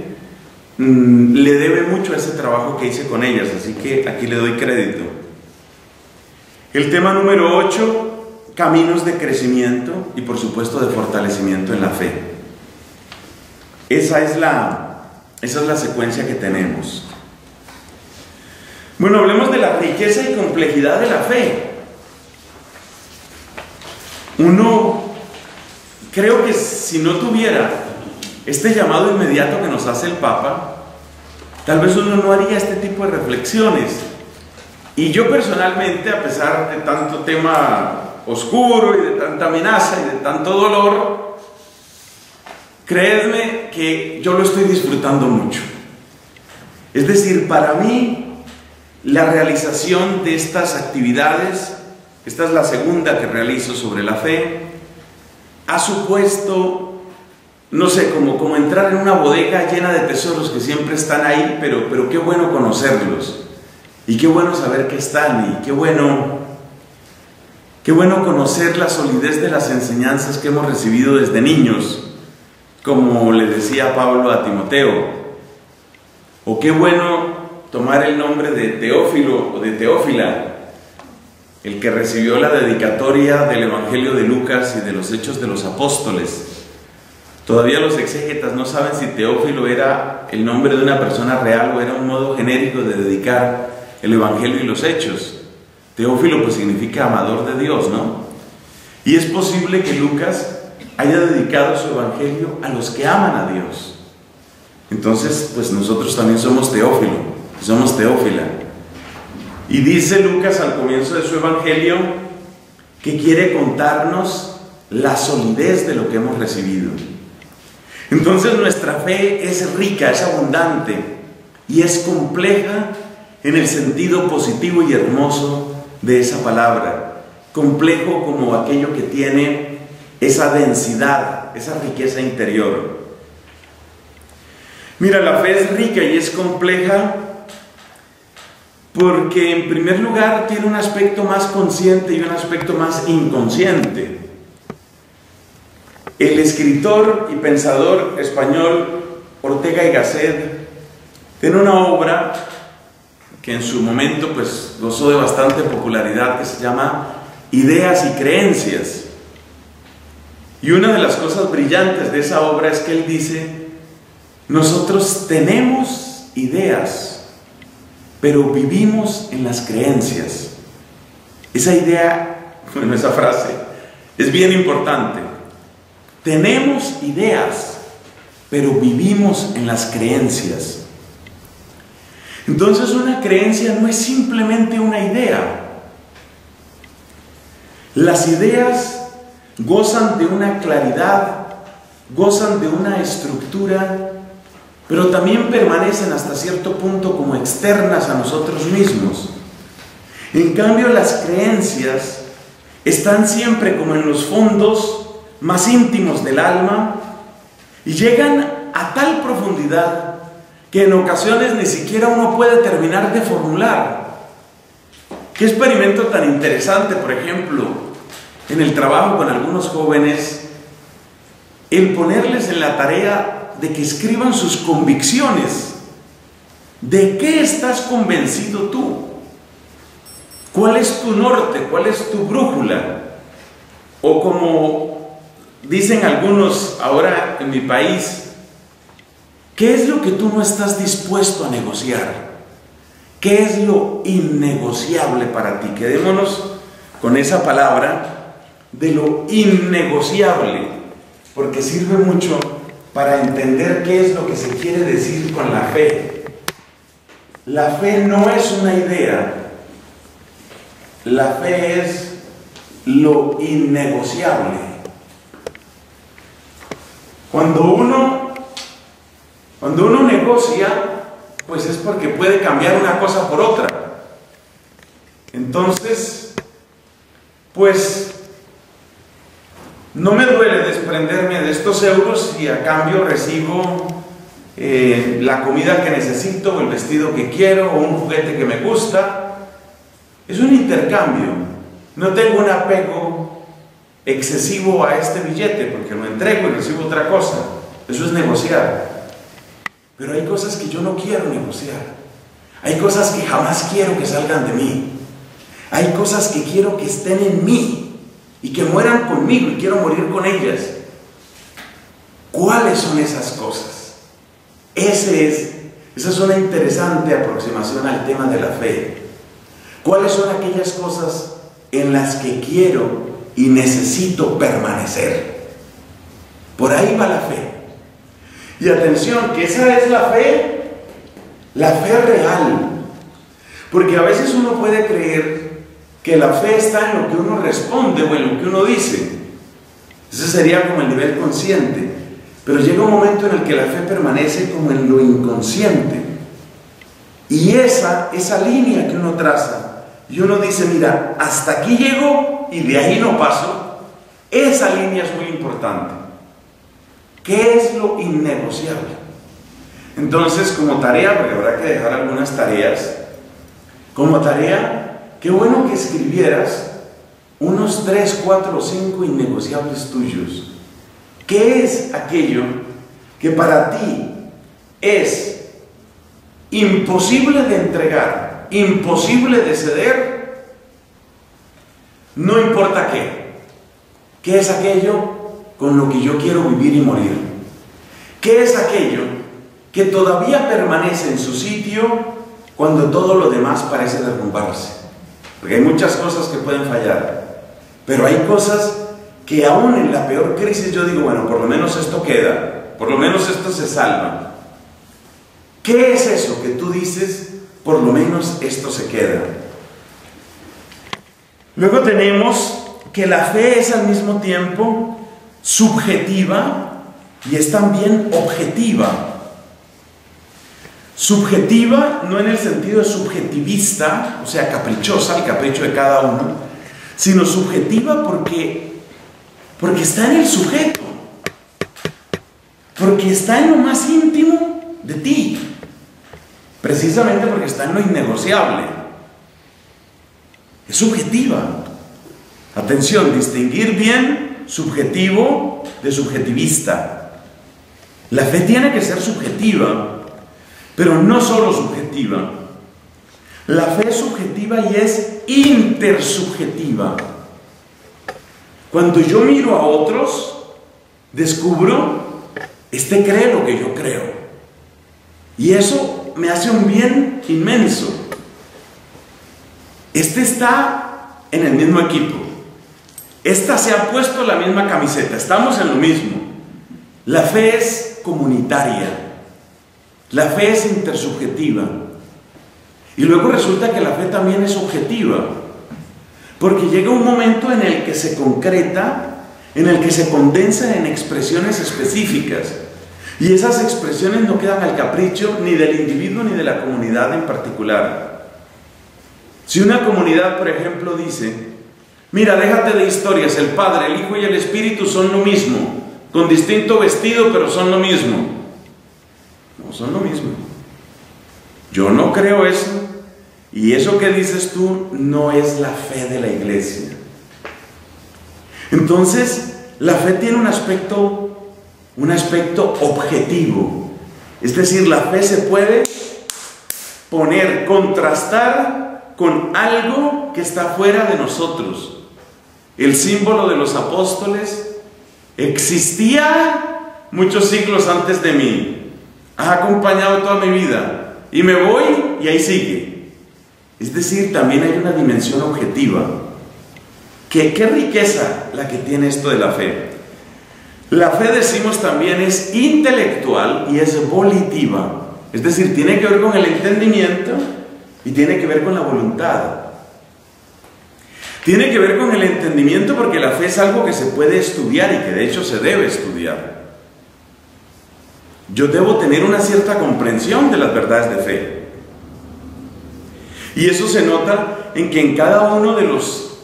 mmm, le debe mucho a ese trabajo que hice con ellas, así que aquí le doy crédito. El tema número 8, caminos de crecimiento y por supuesto de fortalecimiento en la fe. Esa es la, esa es la secuencia que tenemos. Bueno, hablemos de la riqueza y complejidad de la fe. Uno, creo que si no tuviera este llamado inmediato que nos hace el Papa, tal vez uno no haría este tipo de reflexiones. Y yo personalmente, a pesar de tanto tema oscuro y de tanta amenaza y de tanto dolor, creedme que yo lo estoy disfrutando mucho. Es decir, para mí, la realización de estas actividades esta es la segunda que realizo sobre la fe, ha supuesto, no sé, como, como entrar en una bodega llena de tesoros que siempre están ahí, pero, pero qué bueno conocerlos. Y qué bueno saber que están y qué bueno, qué bueno conocer la solidez de las enseñanzas que hemos recibido desde niños, como le decía Pablo a Timoteo. O qué bueno tomar el nombre de Teófilo o de Teófila, el que recibió la dedicatoria del Evangelio de Lucas y de los Hechos de los Apóstoles. Todavía los exégetas no saben si Teófilo era el nombre de una persona real o era un modo genérico de dedicar el Evangelio y los Hechos. Teófilo pues significa amador de Dios, ¿no? Y es posible que Lucas haya dedicado su Evangelio a los que aman a Dios. Entonces, pues nosotros también somos Teófilo, somos Teófila. Y dice Lucas al comienzo de su Evangelio que quiere contarnos la solidez de lo que hemos recibido. Entonces nuestra fe es rica, es abundante y es compleja en el sentido positivo y hermoso de esa palabra. Complejo como aquello que tiene esa densidad, esa riqueza interior. Mira, la fe es rica y es compleja porque en primer lugar tiene un aspecto más consciente y un aspecto más inconsciente. El escritor y pensador español Ortega y Gasset tiene una obra que en su momento pues gozó de bastante popularidad que se llama Ideas y Creencias. Y una de las cosas brillantes de esa obra es que él dice, nosotros tenemos ideas, pero vivimos en las creencias. Esa idea, bueno, esa frase es bien importante. Tenemos ideas, pero vivimos en las creencias. Entonces una creencia no es simplemente una idea. Las ideas gozan de una claridad, gozan de una estructura, pero también permanecen hasta cierto punto como externas a nosotros mismos. En cambio, las creencias están siempre como en los fondos más íntimos del alma y llegan a tal profundidad que en ocasiones ni siquiera uno puede terminar de formular. Qué experimento tan interesante, por ejemplo, en el trabajo con algunos jóvenes, el ponerles en la tarea de que escriban sus convicciones. ¿De qué estás convencido tú? ¿Cuál es tu norte? ¿Cuál es tu brújula? O como dicen algunos ahora en mi país, ¿qué es lo que tú no estás dispuesto a negociar? ¿Qué es lo innegociable para ti? Quedémonos con esa palabra de lo innegociable, porque sirve mucho para entender qué es lo que se quiere decir con la fe. La fe no es una idea, la fe es lo innegociable. Cuando uno, cuando uno negocia, pues es porque puede cambiar una cosa por otra. Entonces, pues no me duele desprenderme de estos euros y a cambio recibo eh, la comida que necesito, o el vestido que quiero, o un juguete que me gusta. Es un intercambio. No tengo un apego excesivo a este billete porque lo entrego y recibo otra cosa. Eso es negociar. Pero hay cosas que yo no quiero negociar. Hay cosas que jamás quiero que salgan de mí. Hay cosas que quiero que estén en mí y que mueran conmigo y quiero morir con ellas. ¿Cuáles son esas cosas? Ese es, esa es una interesante aproximación al tema de la fe. ¿Cuáles son aquellas cosas en las que quiero y necesito permanecer? Por ahí va la fe. Y atención, que esa es la fe, la fe real. Porque a veces uno puede creer que la fe está en lo que uno responde o en lo que uno dice. Ese sería como el nivel consciente. Pero llega un momento en el que la fe permanece como en lo inconsciente. Y esa, esa línea que uno traza, y uno dice, mira, hasta aquí llego y de ahí no paso, esa línea es muy importante. ¿Qué es lo innegociable? Entonces, como tarea, porque habrá que dejar algunas tareas, como tarea, qué bueno que escribieras unos tres, cuatro o cinco innegociables tuyos. ¿Qué es aquello que para ti es imposible de entregar, imposible de ceder? No importa qué. ¿Qué es aquello con lo que yo quiero vivir y morir? ¿Qué es aquello que todavía permanece en su sitio cuando todo lo demás parece derrumbarse? Porque hay muchas cosas que pueden fallar. Pero hay cosas que aún en la peor crisis yo digo, bueno, por lo menos esto queda, por lo menos esto se salva. ¿Qué es eso que tú dices, por lo menos esto se queda? Luego tenemos que la fe es al mismo tiempo subjetiva y es también objetiva. Subjetiva no en el sentido subjetivista, o sea, caprichosa, el capricho de cada uno, sino subjetiva porque, porque está en el sujeto, porque está en lo más íntimo de ti, precisamente porque está en lo innegociable. Es subjetiva. Atención, distinguir bien subjetivo de subjetivista. La fe tiene que ser subjetiva, pero no solo subjetiva. La fe es subjetiva y es intersubjetiva. Cuando yo miro a otros, descubro, este cree lo que yo creo. Y eso me hace un bien inmenso. Este está en el mismo equipo. Esta se ha puesto la misma camiseta. Estamos en lo mismo. La fe es comunitaria. La fe es intersubjetiva. Y luego resulta que la fe también es objetiva, porque llega un momento en el que se concreta, en el que se condensa en expresiones específicas. Y esas expresiones no quedan al capricho ni del individuo ni de la comunidad en particular. Si una comunidad, por ejemplo, dice, mira, déjate de historias, el Padre, el Hijo y el Espíritu son lo mismo, con distinto vestido, pero son lo mismo. No son lo mismo. Yo no creo eso. Y eso que dices tú no es la fe de la iglesia. Entonces, la fe tiene un aspecto, un aspecto objetivo. Es decir, la fe se puede poner, contrastar con algo que está fuera de nosotros. El símbolo de los apóstoles existía muchos siglos antes de mí. Ha acompañado toda mi vida. Y me voy y ahí sigue. Es decir, también hay una dimensión objetiva. ¿Qué, qué riqueza la que tiene esto de la fe. La fe, decimos también, es intelectual y es volitiva. Es decir, tiene que ver con el entendimiento y tiene que ver con la voluntad. Tiene que ver con el entendimiento porque la fe es algo que se puede estudiar y que de hecho se debe estudiar. Yo debo tener una cierta comprensión de las verdades de fe. Y eso se nota en que en cada uno de los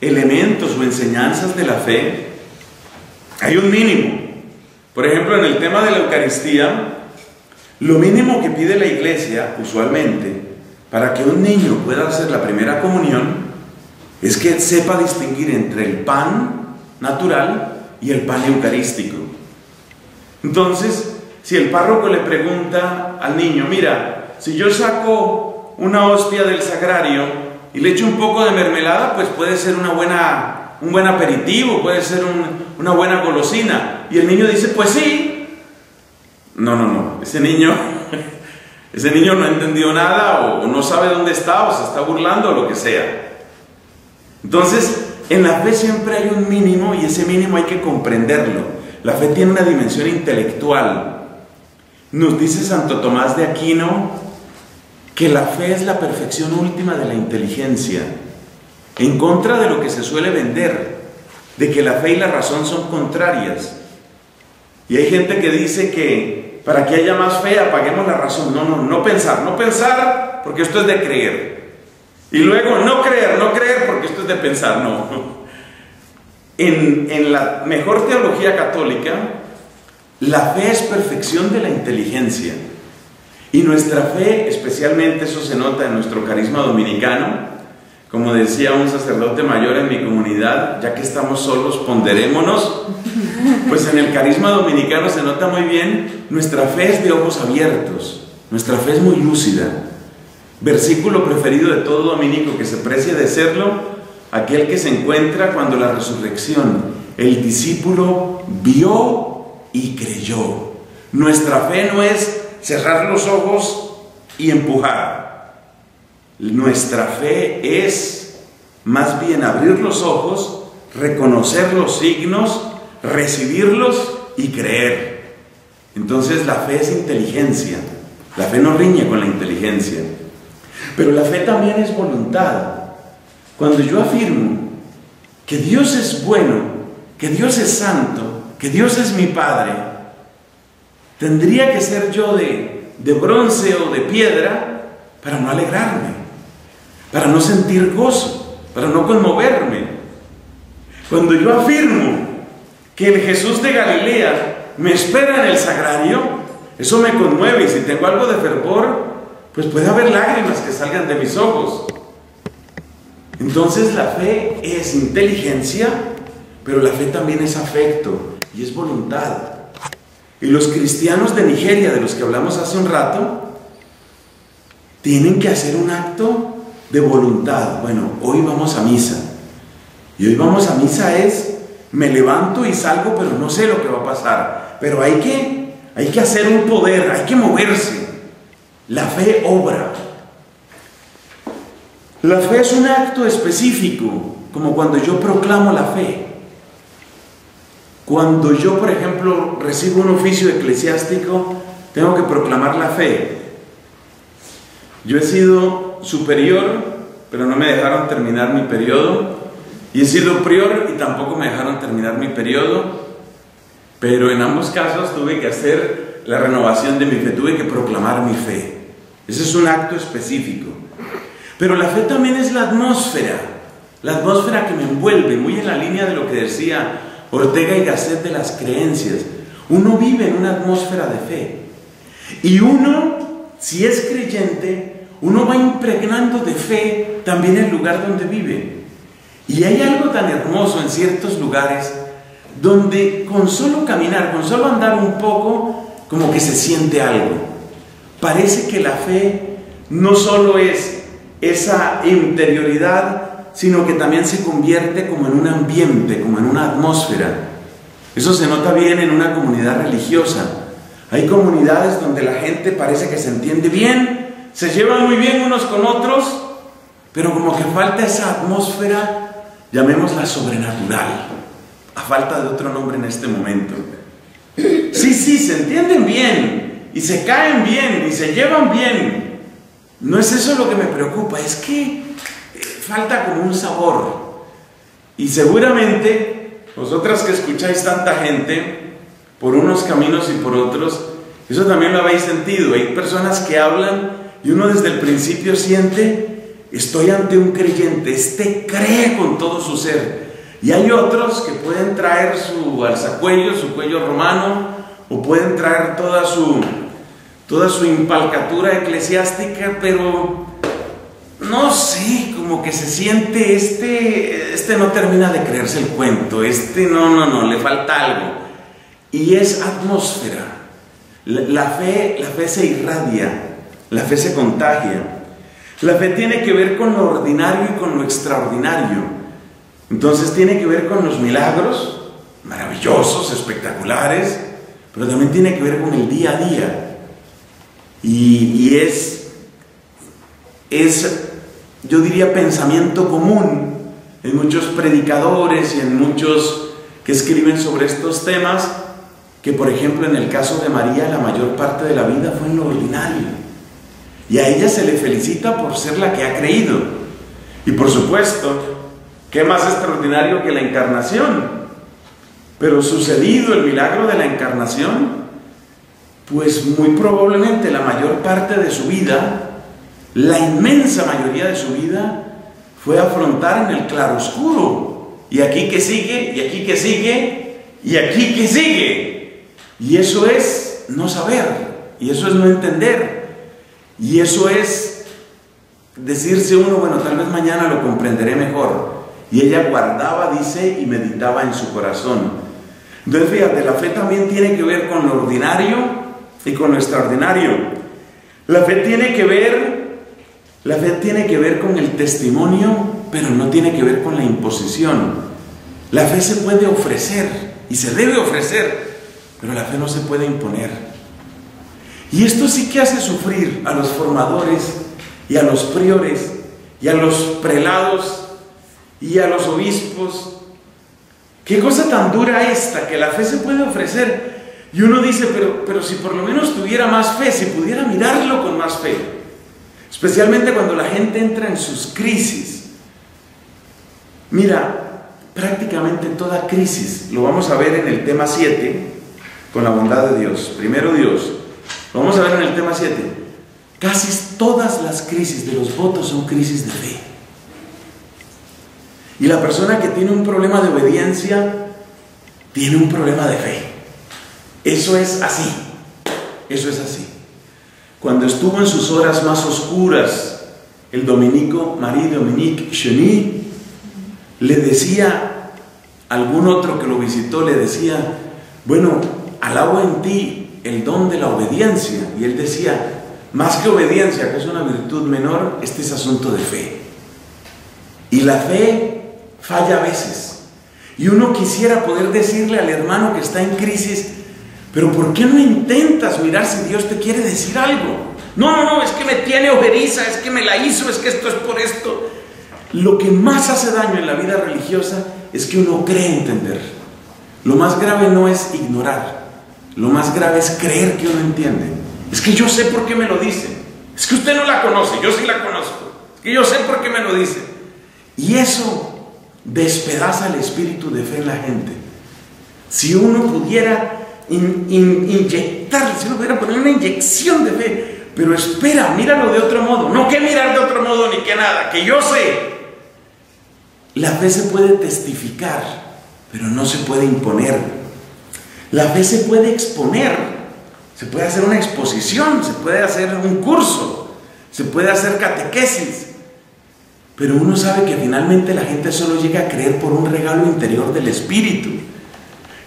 elementos o enseñanzas de la fe hay un mínimo. Por ejemplo, en el tema de la Eucaristía, lo mínimo que pide la iglesia usualmente para que un niño pueda hacer la primera comunión es que sepa distinguir entre el pan natural y el pan eucarístico. Entonces, si el párroco le pregunta al niño, mira, si yo saco una hostia del sagrario y le echo un poco de mermelada, pues puede ser una buena, un buen aperitivo, puede ser una buena golosina. Y el niño dice, pues sí. No, no, no, ese niño, ese niño no entendió nada o, no sabe dónde está o se está burlando o lo que sea. Entonces, en la fe siempre hay un mínimo y ese mínimo hay que comprenderlo. La fe tiene una dimensión intelectual. Nos dice Santo Tomás de Aquino que la fe es la perfección última de la inteligencia, en contra de lo que se suele vender, de que la fe y la razón son contrarias. Y hay gente que dice que para que haya más fe apaguemos la razón. No, no, no pensar, no pensar porque esto es de creer. Y luego no creer, no creer porque esto es de pensar, no. En, en, la mejor teología católica, la fe es perfección de la inteligencia. Y nuestra fe, especialmente eso se nota en nuestro carisma dominicano, como decía un sacerdote mayor en mi comunidad, ya que estamos solos, ponderémonos, pues en el carisma dominicano se nota muy bien, nuestra fe es de ojos abiertos, nuestra fe es muy lúcida. Versículo preferido de todo dominico que se precie de serlo, aquel que se encuentra cuando la resurrección, el discípulo vio y creyó. Nuestra fe no es cerrar los ojos y empujar. Nuestra fe es más bien abrir los ojos, reconocer los signos, recibirlos y creer. Entonces la fe es inteligencia. La fe no riñe con la inteligencia. Pero la fe también es voluntad. Cuando yo afirmo que Dios es bueno, que Dios es santo, que Dios es mi Padre, tendría que ser yo de, bronce o de piedra para no alegrarme, para no sentir gozo, para no conmoverme. Cuando yo afirmo que el Jesús de Galilea me espera en el sagrario, eso me conmueve y si tengo algo de fervor, pues puede haber lágrimas que salgan de mis ojos. Entonces la fe es inteligencia, pero la fe también es afecto y es voluntad. Y los cristianos de Nigeria, de los que hablamos hace un rato, tienen que hacer un acto de voluntad. Bueno, hoy vamos a misa. Y hoy vamos a misa es, me levanto y salgo, pero no sé lo que va a pasar. Pero hay que, hay que hacer un poder, hay que moverse. La fe obra. La fe es un acto específico, como cuando yo proclamo la fe. Cuando yo, por ejemplo, recibo un oficio eclesiástico, tengo que proclamar la fe. Yo he sido superior, pero no me dejaron terminar mi periodo. Y he sido prior y tampoco me dejaron terminar mi periodo. Pero en ambos casos tuve que hacer la renovación de mi fe, tuve que proclamar mi fe. Ese es un acto específico. Pero la fe también es la atmósfera, la atmósfera que me envuelve, muy en la línea de lo que decía Ortega y Gasset de las creencias. Uno vive en una atmósfera de fe. Y uno, si es creyente, uno va impregnando de fe también el lugar donde vive. Y hay algo tan hermoso en ciertos lugares donde con solo caminar, con solo andar un poco, como que se siente algo. Parece que la fe no solo es esa interioridad, sino que también se convierte como en un ambiente, como en una atmósfera. Eso se nota bien en una comunidad religiosa. Hay comunidades donde la gente parece que se entiende bien, se llevan muy bien unos con otros, pero como que falta esa atmósfera, llamémosla sobrenatural, a falta de otro nombre en este momento. Sí, sí, se entienden bien, y se caen bien y se llevan bien. No es eso lo que me preocupa, es que falta como un sabor. Y seguramente vosotras que escucháis tanta gente por unos caminos y por otros, eso también lo habéis sentido. Hay personas que hablan y uno desde el principio siente, estoy ante un creyente, este cree con todo su ser. Y hay otros que pueden traer su alzacuello, su cuello romano, o pueden traer toda su toda su impalcatura eclesiástica, pero no sé, como que se siente, este, este no termina de creerse el cuento, este no, no, no, le falta algo. Y es atmósfera. La, fe, la fe se irradia, la fe se contagia. La fe tiene que ver con lo ordinario y con lo extraordinario. Entonces tiene que ver con los milagros maravillosos, espectaculares, pero también tiene que ver con el día a día. Y, es, es, yo diría, pensamiento común en muchos predicadores y en muchos que escriben sobre estos temas, que por ejemplo en el caso de María la mayor parte de la vida fue en lo ordinario. Y a ella se le felicita por ser la que ha creído. Y por supuesto, ¿qué más extraordinario que la encarnación? Pero sucedido el milagro de la encarnación, pues muy probablemente la mayor parte de su vida, la inmensa mayoría de su vida, fue afrontar en el claroscuro. Y aquí que sigue, y aquí que sigue, y aquí que sigue. Y eso es no saber, y eso es no entender. Y eso es decirse uno, bueno, tal vez mañana lo comprenderé mejor. Y ella guardaba, dice, y meditaba en su corazón. Entonces, fíjate, la fe también tiene que ver con lo ordinario y con lo extraordinario. La fe tiene que ver, la fe tiene que ver con el testimonio, pero no tiene que ver con la imposición. La fe se puede ofrecer y se debe ofrecer, pero la fe no se puede imponer. Y esto sí que hace sufrir a los formadores y a los priores y a los prelados y a los obispos. Qué cosa tan dura esta, que la fe se puede ofrecer. Y uno dice, pero, pero si por lo menos tuviera más fe, si pudiera mirarlo con más fe. Especialmente cuando la gente entra en sus crisis. Mira, prácticamente toda crisis, lo vamos a ver en el tema 7, con la bondad de Dios. Primero Dios, vamos a ver en el tema 7. Casi todas las crisis de los votos son crisis de fe. Y la persona que tiene un problema de obediencia tiene un problema de fe. Eso es así. Eso es así. Cuando estuvo en sus horas más oscuras, el dominico Marie Dominique Cheny le decía, algún otro que lo visitó le decía, bueno, alabo en ti el don de la obediencia. Y él decía, más que obediencia, que es una virtud menor, este es asunto de fe. Y la fe falla a veces. Y uno quisiera poder decirle al hermano que está en crisis, pero ¿por qué no intentas mirar si Dios te quiere decir algo? No, no, no, es que me tiene ojeriza, es que me la hizo, es que esto es por esto. Lo que más hace daño en la vida religiosa es que uno cree entender. Lo más grave no es ignorar, lo más grave es creer que uno entiende. Es que yo sé por qué me lo dice. Es que usted no la conoce, yo sí la conozco. Es que yo sé por qué me lo dice. Y eso despedaza el espíritu de fe en la gente. Si uno pudiera inyectar, si uno pudiera poner una inyección de fe, pero espera, míralo de otro modo. No que mirar de otro modo ni que nada, que yo sé. La fe se puede testificar, pero no se puede imponer la fe se puede exponer, se puede hacer una exposición, se puede hacer un curso, se puede hacer catequesis, pero uno sabe que finalmente la gente solo llega a creer por un regalo interior del Espíritu.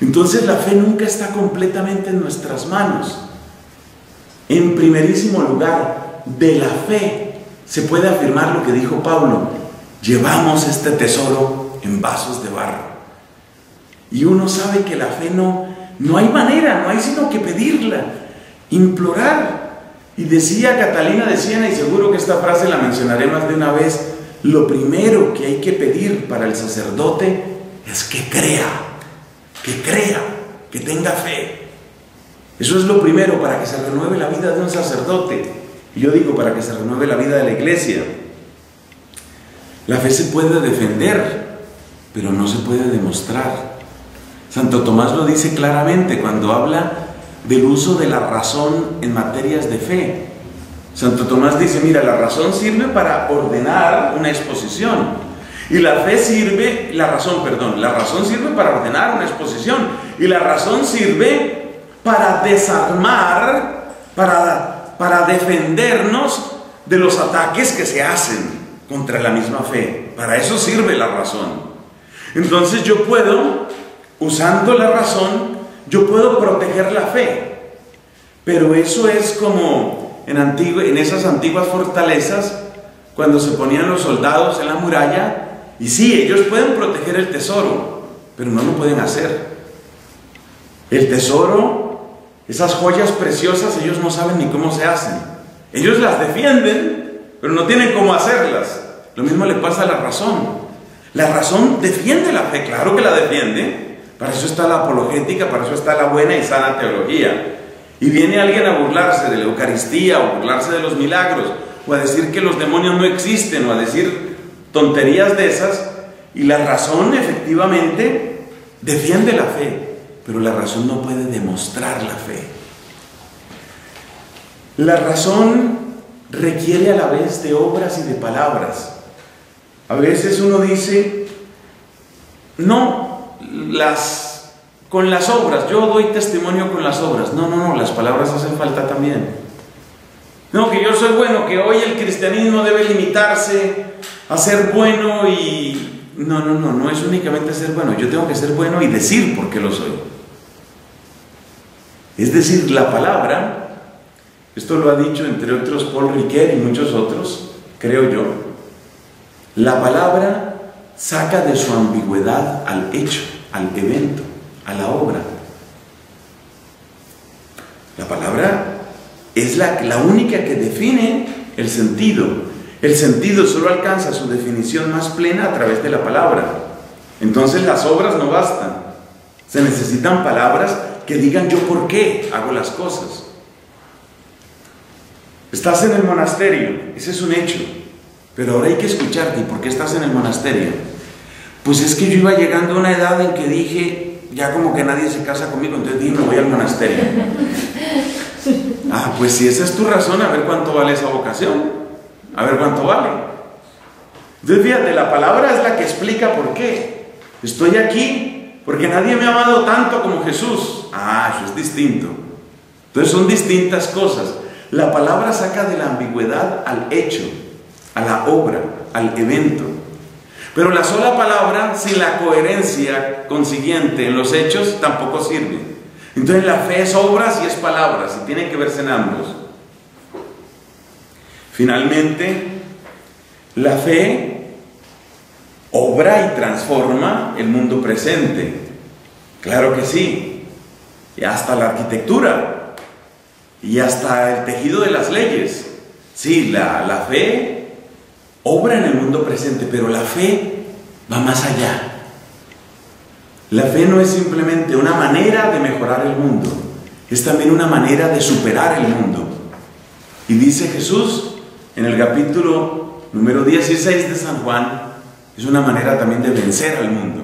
Entonces la fe nunca está completamente en nuestras manos. En primerísimo lugar, de la fe se puede afirmar lo que dijo Pablo, llevamos este tesoro en vasos de barro. Y uno sabe que la fe no, no hay manera, no hay sino que pedirla, implorar. Y decía Catalina de Siena, y seguro que esta frase la mencionaré más de una vez, lo primero que hay que pedir para el sacerdote es que crea, que crea, que tenga fe. Eso es lo primero para que se renueve la vida de un sacerdote. Y yo digo para que se renueve la vida de la iglesia. La fe se puede defender, pero no se puede demostrar. Santo Tomás lo dice claramente cuando habla del uso de la razón en materias de fe. Santo Tomás dice, mira, la razón sirve para ordenar una exposición. Y la fe sirve, la razón, perdón, la razón sirve para ordenar una exposición. Y la razón sirve para desarmar, para, para defendernos de los ataques que se hacen contra la misma fe. Para eso sirve la razón. Entonces yo puedo usando la razón, yo puedo proteger la fe. Pero eso es como en, en esas antiguas fortalezas, cuando se ponían los soldados en la muralla, y sí, ellos pueden proteger el tesoro, pero no lo pueden hacer. El tesoro, esas joyas preciosas, ellos no saben ni cómo se hacen. Ellos las defienden, pero no tienen cómo hacerlas. Lo mismo le pasa a la razón. La razón defiende la fe, claro que la defiende, para eso está la apologética, para eso está la buena y sana teología. Y viene alguien a burlarse de la Eucaristía o burlarse de los milagros, o a decir que los demonios no existen, o a decir tonterías de esas, y la razón efectivamente defiende la fe, pero la razón no puede demostrar la fe. La razón requiere a la vez de obras y de palabras. A veces uno dice, no, las, con las obras, yo doy testimonio con las obras. No, no, no, las palabras hacen falta también. No, que yo soy bueno, que hoy el cristianismo debe limitarse a ser bueno y... No, no, no, no es únicamente ser bueno, yo tengo que ser bueno y decir por qué lo soy. Es decir, la palabra, esto lo ha dicho entre otros Paul Riquet y muchos otros, creo yo, la palabra saca de su ambigüedad al hecho, al evento, a la obra. La palabra es la, la única que define el sentido. El sentido solo alcanza su definición más plena a través de la palabra. Entonces las obras no bastan. Se necesitan palabras que digan yo por qué hago las cosas. Estás en el monasterio, ese es un hecho. Pero ahora hay que escucharte. ¿Y por qué estás en el monasterio? Pues es que yo iba llegando a una edad en que dije, ya como que nadie se casa conmigo, entonces dije, me voy al monasterio. Ah, pues si esa es tu razón, a ver cuánto vale esa vocación. A ver cuánto vale. Entonces fíjate, la palabra es la que explica por qué. Estoy aquí porque nadie me ha amado tanto como Jesús. Ah, eso es distinto. Entonces son distintas cosas. La palabra saca de la ambigüedad al hecho, a la obra, al evento. Pero la sola palabra, sin la coherencia consiguiente en los hechos, tampoco sirve. Entonces la fe es obras y es palabras y tiene que verse en ambos. Finalmente, la fe obra y transforma el mundo presente. Claro que sí. Hasta la arquitectura. Y hasta el tejido de las leyes. Sí, la, la fe obra en el mundo presente, pero la fe va más allá. La fe no es simplemente una manera de mejorar el mundo, es también una manera de superar el mundo. Y dice Jesús en el capítulo número 16 de San Juan, es una manera también de vencer al mundo.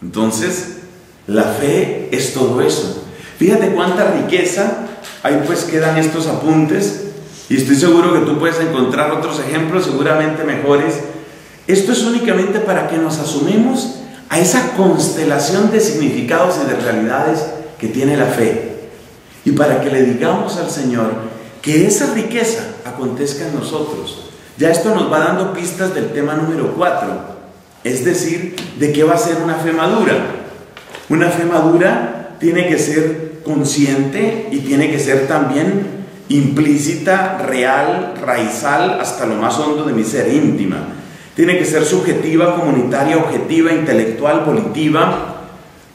Entonces, la fe es todo eso. Fíjate cuánta riqueza, ahí pues quedan estos apuntes y estoy seguro que tú puedes encontrar otros ejemplos seguramente mejores. Esto es únicamente para que nos asumimos a esa constelación de significados y de realidades que tiene la fe. Y para que le digamos al Señor que esa riqueza acontezca en nosotros. Ya esto nos va dando pistas del tema número 4, es decir, de qué va a ser una fe madura. Una fe madura tiene que ser consciente y tiene que ser también implícita, real, raizal, hasta lo más hondo de mi ser íntima. Tiene que ser subjetiva, comunitaria, objetiva, intelectual, volitiva.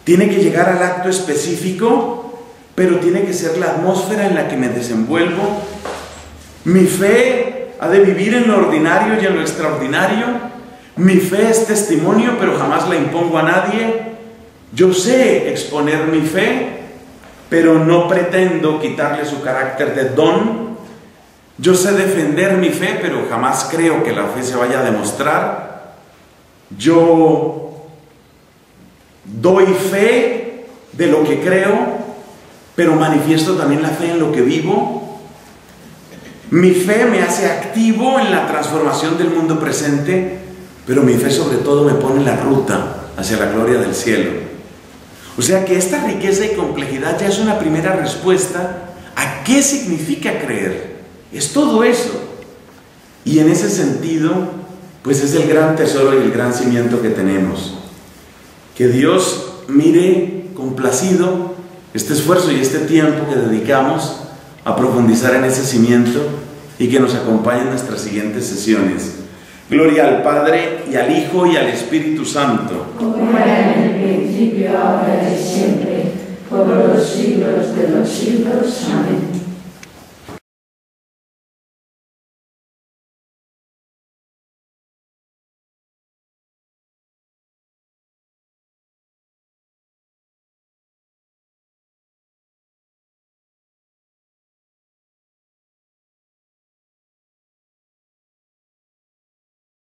Tiene que llegar al acto específico, pero tiene que ser la atmósfera en la que me desenvuelvo. Mi fe ha de vivir en lo ordinario y en lo extraordinario. Mi fe es testimonio, pero jamás la impongo a nadie. Yo sé exponer mi fe, pero no pretendo quitarle su carácter de don yo sé defender mi fe, pero jamás creo que la fe se vaya a demostrar. Yo doy fe de lo que creo, pero manifiesto también la fe en lo que vivo. Mi fe me hace activo en la transformación del mundo presente, pero mi fe sobre todo me pone la ruta hacia la gloria del cielo. O sea que esta riqueza y complejidad ya es una primera respuesta a qué significa creer. Es todo eso. Y en ese sentido, pues es el gran tesoro y el gran cimiento que tenemos. Que Dios mire complacido este esfuerzo y este tiempo que dedicamos a profundizar en ese cimiento y que nos acompañe en nuestras siguientes sesiones. Gloria al Padre y al Hijo y al Espíritu Santo. Como era en el principio, ahora y siempre, por los siglos de los siglos. Amén.